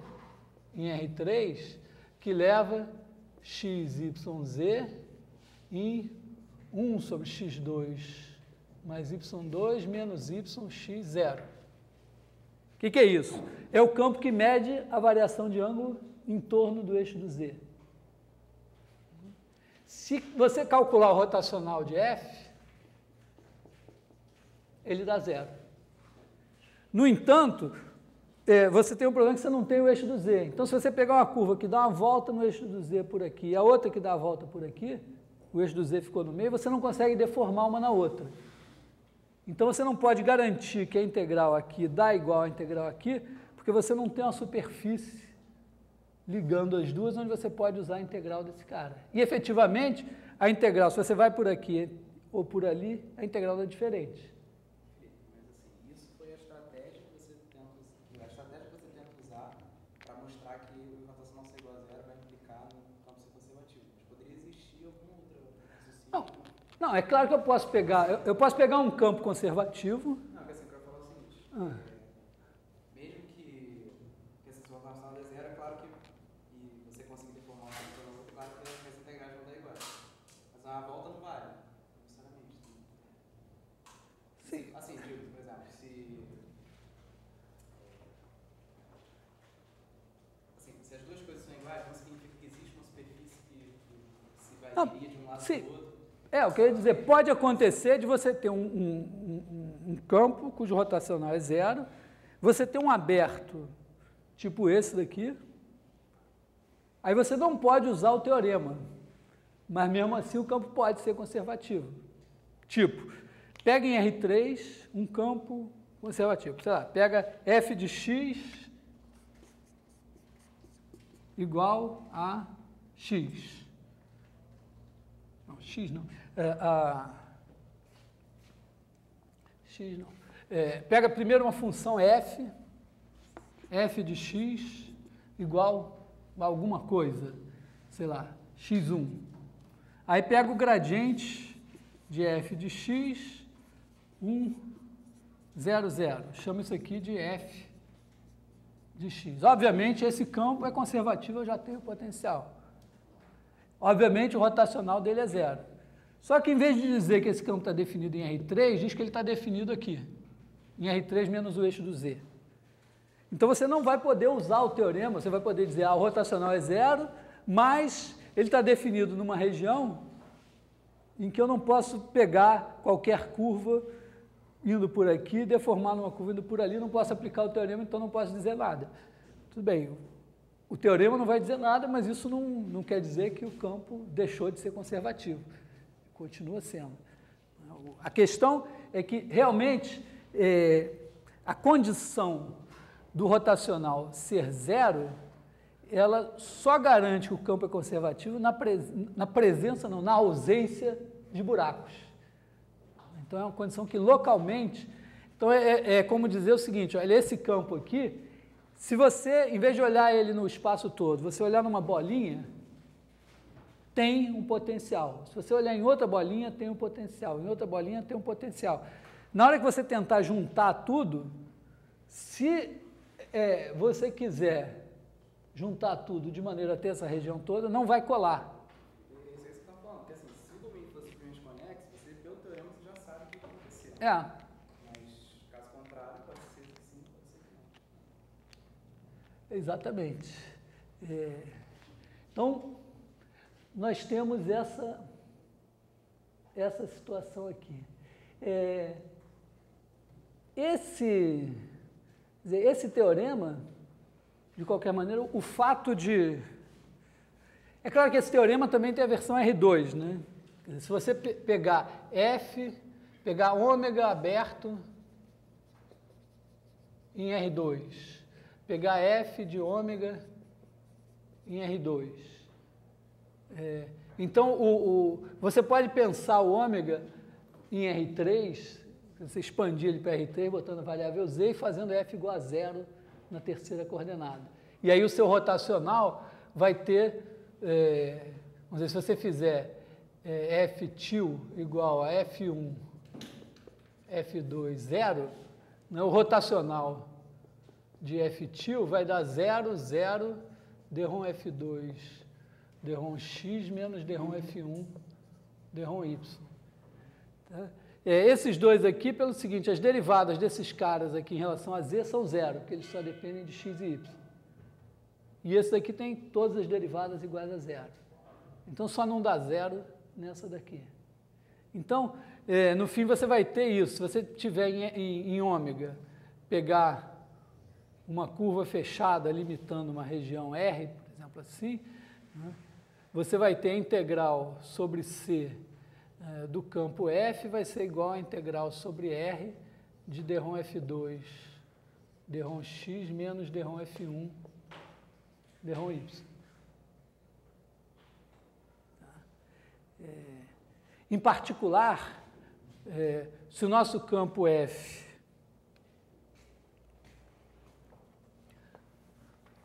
em R3, que leva x, y, z em 1 sobre x2 mais y2 menos y, x, 0. O que, que é isso? É o campo que mede a variação de ângulo em torno do eixo do z. Se você calcular o rotacional de f, ele dá zero. No entanto, é, você tem um problema que você não tem o eixo do z. Então, se você pegar uma curva que dá uma volta no eixo do z por aqui e a outra que dá a volta por aqui, o eixo do z ficou no meio, você não consegue deformar uma na outra. Então, você não pode garantir que a integral aqui dá igual à integral aqui, porque você não tem uma superfície ligando as duas, onde você pode usar a integral desse cara. E, efetivamente, a integral, se você vai por aqui ou por ali, a integral é diferente. Não, é claro que eu posso pegar, eu, eu posso pegar um campo conservativo. Não, assim, eu quero falar o seguinte. Ah. É, mesmo que, que essa sua relação é zero, é claro que e você conseguir deformar uma coisa pela outra, claro que as integrais vão dar iguais. Mas a volta não vale, necessariamente. Sim. Assim, digo, por exemplo, se. Assim, se as duas coisas são iguais, não significa que existe uma superfície que, que se vai de um lado sim. para o outro. É, eu queria dizer, pode acontecer de você ter um, um, um, um, campo cujo rotacional é zero, você ter um aberto, tipo esse daqui, aí você não pode usar o teorema, mas mesmo assim o campo pode ser conservativo. Tipo, pega em R3 um campo conservativo, sei lá, pega f de x igual a x. Não, x não é, a, x não. É, pega primeiro uma função f, f de x igual a alguma coisa, sei lá, x1. Aí pega o gradiente de f de x, 1, 0, 0. Chama isso aqui de f de x. Obviamente, esse campo é conservativo, eu já tenho potencial. Obviamente, o rotacional dele é zero. Só que em vez de dizer que esse campo está definido em R3, diz que ele está definido aqui, em R3 menos o eixo do Z. Então você não vai poder usar o teorema, você vai poder dizer, ah, o rotacional é zero, mas ele está definido numa região em que eu não posso pegar qualquer curva indo por aqui, deformar numa curva indo por ali, não posso aplicar o teorema, então não posso dizer nada. Tudo bem, o teorema não vai dizer nada, mas isso não, não quer dizer que o campo deixou de ser conservativo continua sendo. A questão é que realmente é, a condição do rotacional ser zero, ela só garante que o campo é conservativo na, pres na presença, não, na ausência de buracos. Então é uma condição que localmente. Então é, é, é como dizer o seguinte: olha, esse campo aqui, se você, em vez de olhar ele no espaço todo, você olhar numa bolinha, tem um potencial. Se você olhar em outra bolinha, tem um potencial. Em outra bolinha, tem um potencial. Na hora que você tentar juntar tudo, se é, você quiser juntar tudo de maneira a ter essa região toda, não vai colar. É. Mas, caso contrário, pode ser que sim, pode ser que não. Exatamente. É, então, nós temos essa, essa situação aqui. É, esse, dizer, esse teorema, de qualquer maneira, o fato de. É claro que esse teorema também tem a versão R2, né? Se você pe pegar F, pegar ômega aberto em R2, pegar F de ômega em R2, é, então, o, o, você pode pensar o ômega em R3, você expandir ele para R3, botando a variável z e fazendo f igual a zero na terceira coordenada. E aí o seu rotacional vai ter, é, vamos dizer, se você fizer é, f til igual a f1, f2, 0, né, o rotacional de F-til vai dar 0, 0, Drom F2, Drom X menos Drom F1, Drom Y. Tá? É, esses dois aqui, pelo seguinte, as derivadas desses caras aqui em relação a Z são zero, porque eles só dependem de X e Y. E esse daqui tem todas as derivadas iguais a zero. Então só não dá zero nessa daqui. Então, é, no fim você vai ter isso. Se você tiver em, em, em ômega, pegar uma curva fechada limitando uma região R, por exemplo assim, né, você vai ter a integral sobre C é, do campo F vai ser igual à integral sobre R de derrom F2, derrom X menos derrom F1, derrom Y. É, em particular, é, se o nosso campo F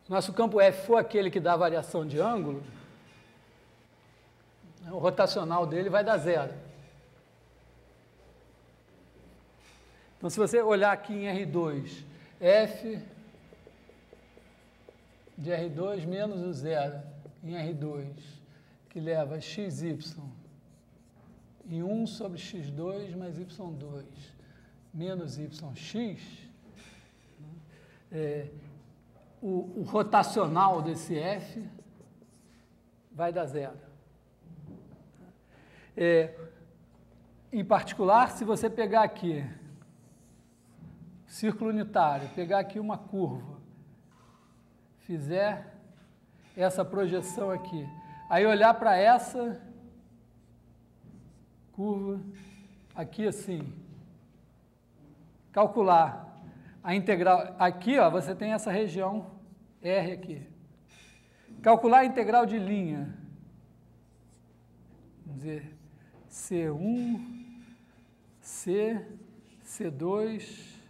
nosso campo F for aquele que dá variação de ângulo, o rotacional dele vai dar zero. Então, se você olhar aqui em R2, F de R2 menos o zero em R2, que leva XY em 1 sobre x2 mais y2 menos yx, é, o, o rotacional desse f vai dar zero. É, em particular, se você pegar aqui, círculo unitário, pegar aqui uma curva, fizer essa projeção aqui, aí olhar para essa curva aqui assim, calcular a integral, aqui ó, você tem essa região R aqui, calcular a integral de linha, vamos dizer, C1, C, C2,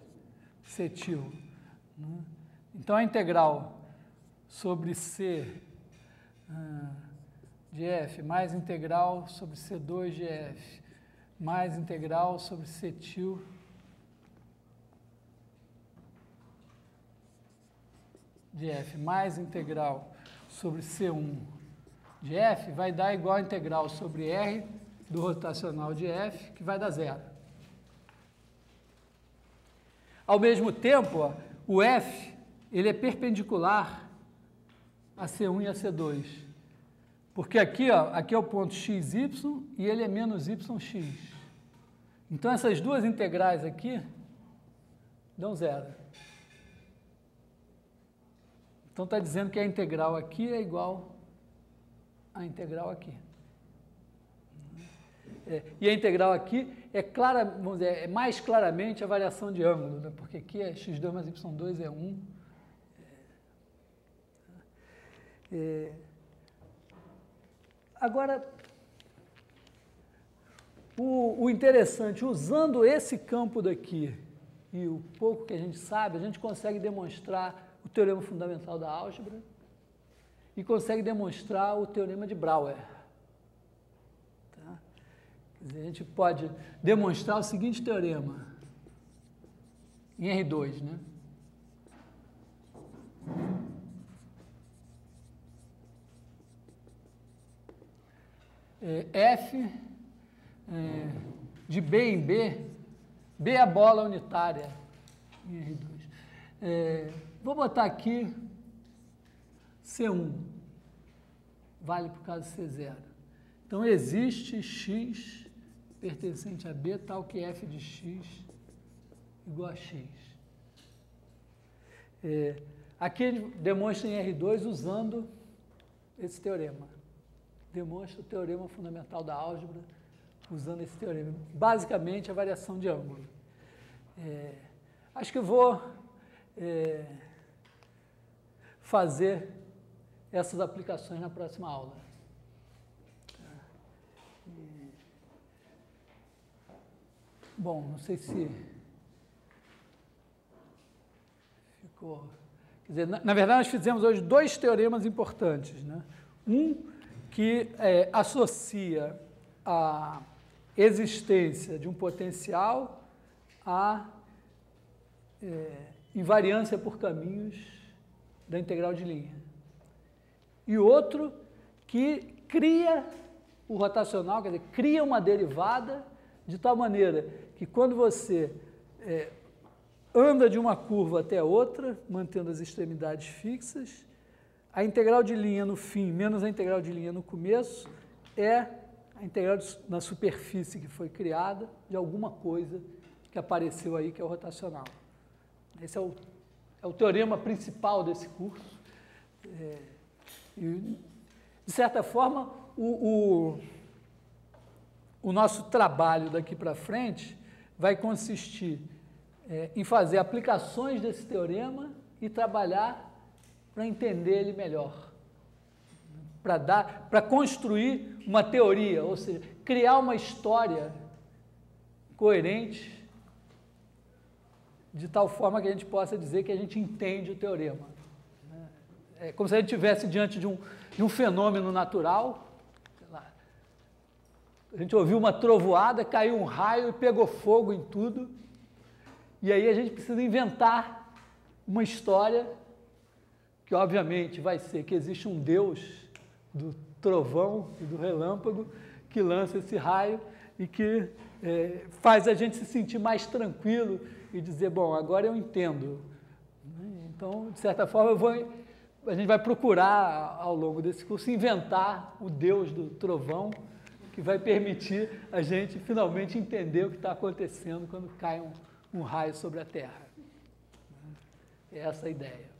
cetil. Né? Então, a integral sobre C ah, de F mais integral sobre C2 de F mais integral sobre cetil de F mais integral sobre C1 de F vai dar igual a integral sobre R do rotacional de F, que vai dar zero. Ao mesmo tempo, ó, o F ele é perpendicular a C1 e a C2. Porque aqui, ó, aqui é o ponto xy e ele é menos yx. Então essas duas integrais aqui dão zero. Então está dizendo que a integral aqui é igual à integral aqui. É, e a integral aqui é clara, vamos dizer, é mais claramente a variação de ângulo, né? porque aqui é x2 mais y2 é 1. É, é, agora, o, o interessante, usando esse campo daqui e o pouco que a gente sabe, a gente consegue demonstrar o teorema fundamental da álgebra e consegue demonstrar o teorema de Brouwer. A gente pode demonstrar o seguinte teorema em R2, né? É, F é, de B em B, B é a bola unitária em R2. É, vou botar aqui C1, vale por causa de C0. Então existe X pertencente a B, tal que f de x igual a x. É, aqui ele demonstra em R2 usando esse teorema. Demonstra o teorema fundamental da álgebra usando esse teorema. Basicamente, a variação de ângulo. É, acho que eu vou é, fazer essas aplicações na próxima aula. Bom, não sei se ficou. Quer dizer, na, na verdade, nós fizemos hoje dois teoremas importantes. Né? Um que é, associa a existência de um potencial à é, invariância por caminhos da integral de linha. E outro que cria o rotacional, quer dizer, cria uma derivada de tal maneira que quando você é, anda de uma curva até outra, mantendo as extremidades fixas, a integral de linha no fim menos a integral de linha no começo é a integral na superfície que foi criada de alguma coisa que apareceu aí, que é o rotacional. Esse é o, é o teorema principal desse curso. É, e, de certa forma, o, o, o nosso trabalho daqui para frente vai consistir é, em fazer aplicações desse teorema e trabalhar para entender ele melhor, para dar, para construir uma teoria, ou seja, criar uma história coerente de tal forma que a gente possa dizer que a gente entende o teorema. É como se a gente estivesse diante de um, de um fenômeno natural. A gente ouviu uma trovoada, caiu um raio e pegou fogo em tudo. E aí a gente precisa inventar uma história que, obviamente, vai ser que existe um Deus do trovão e do relâmpago que lança esse raio e que é, faz a gente se sentir mais tranquilo e dizer, bom, agora eu entendo. Então, de certa forma, vou, a gente vai procurar, ao longo desse curso, inventar o Deus do trovão que vai permitir a gente finalmente entender o que está acontecendo quando cai um, um raio sobre a Terra. É essa a ideia.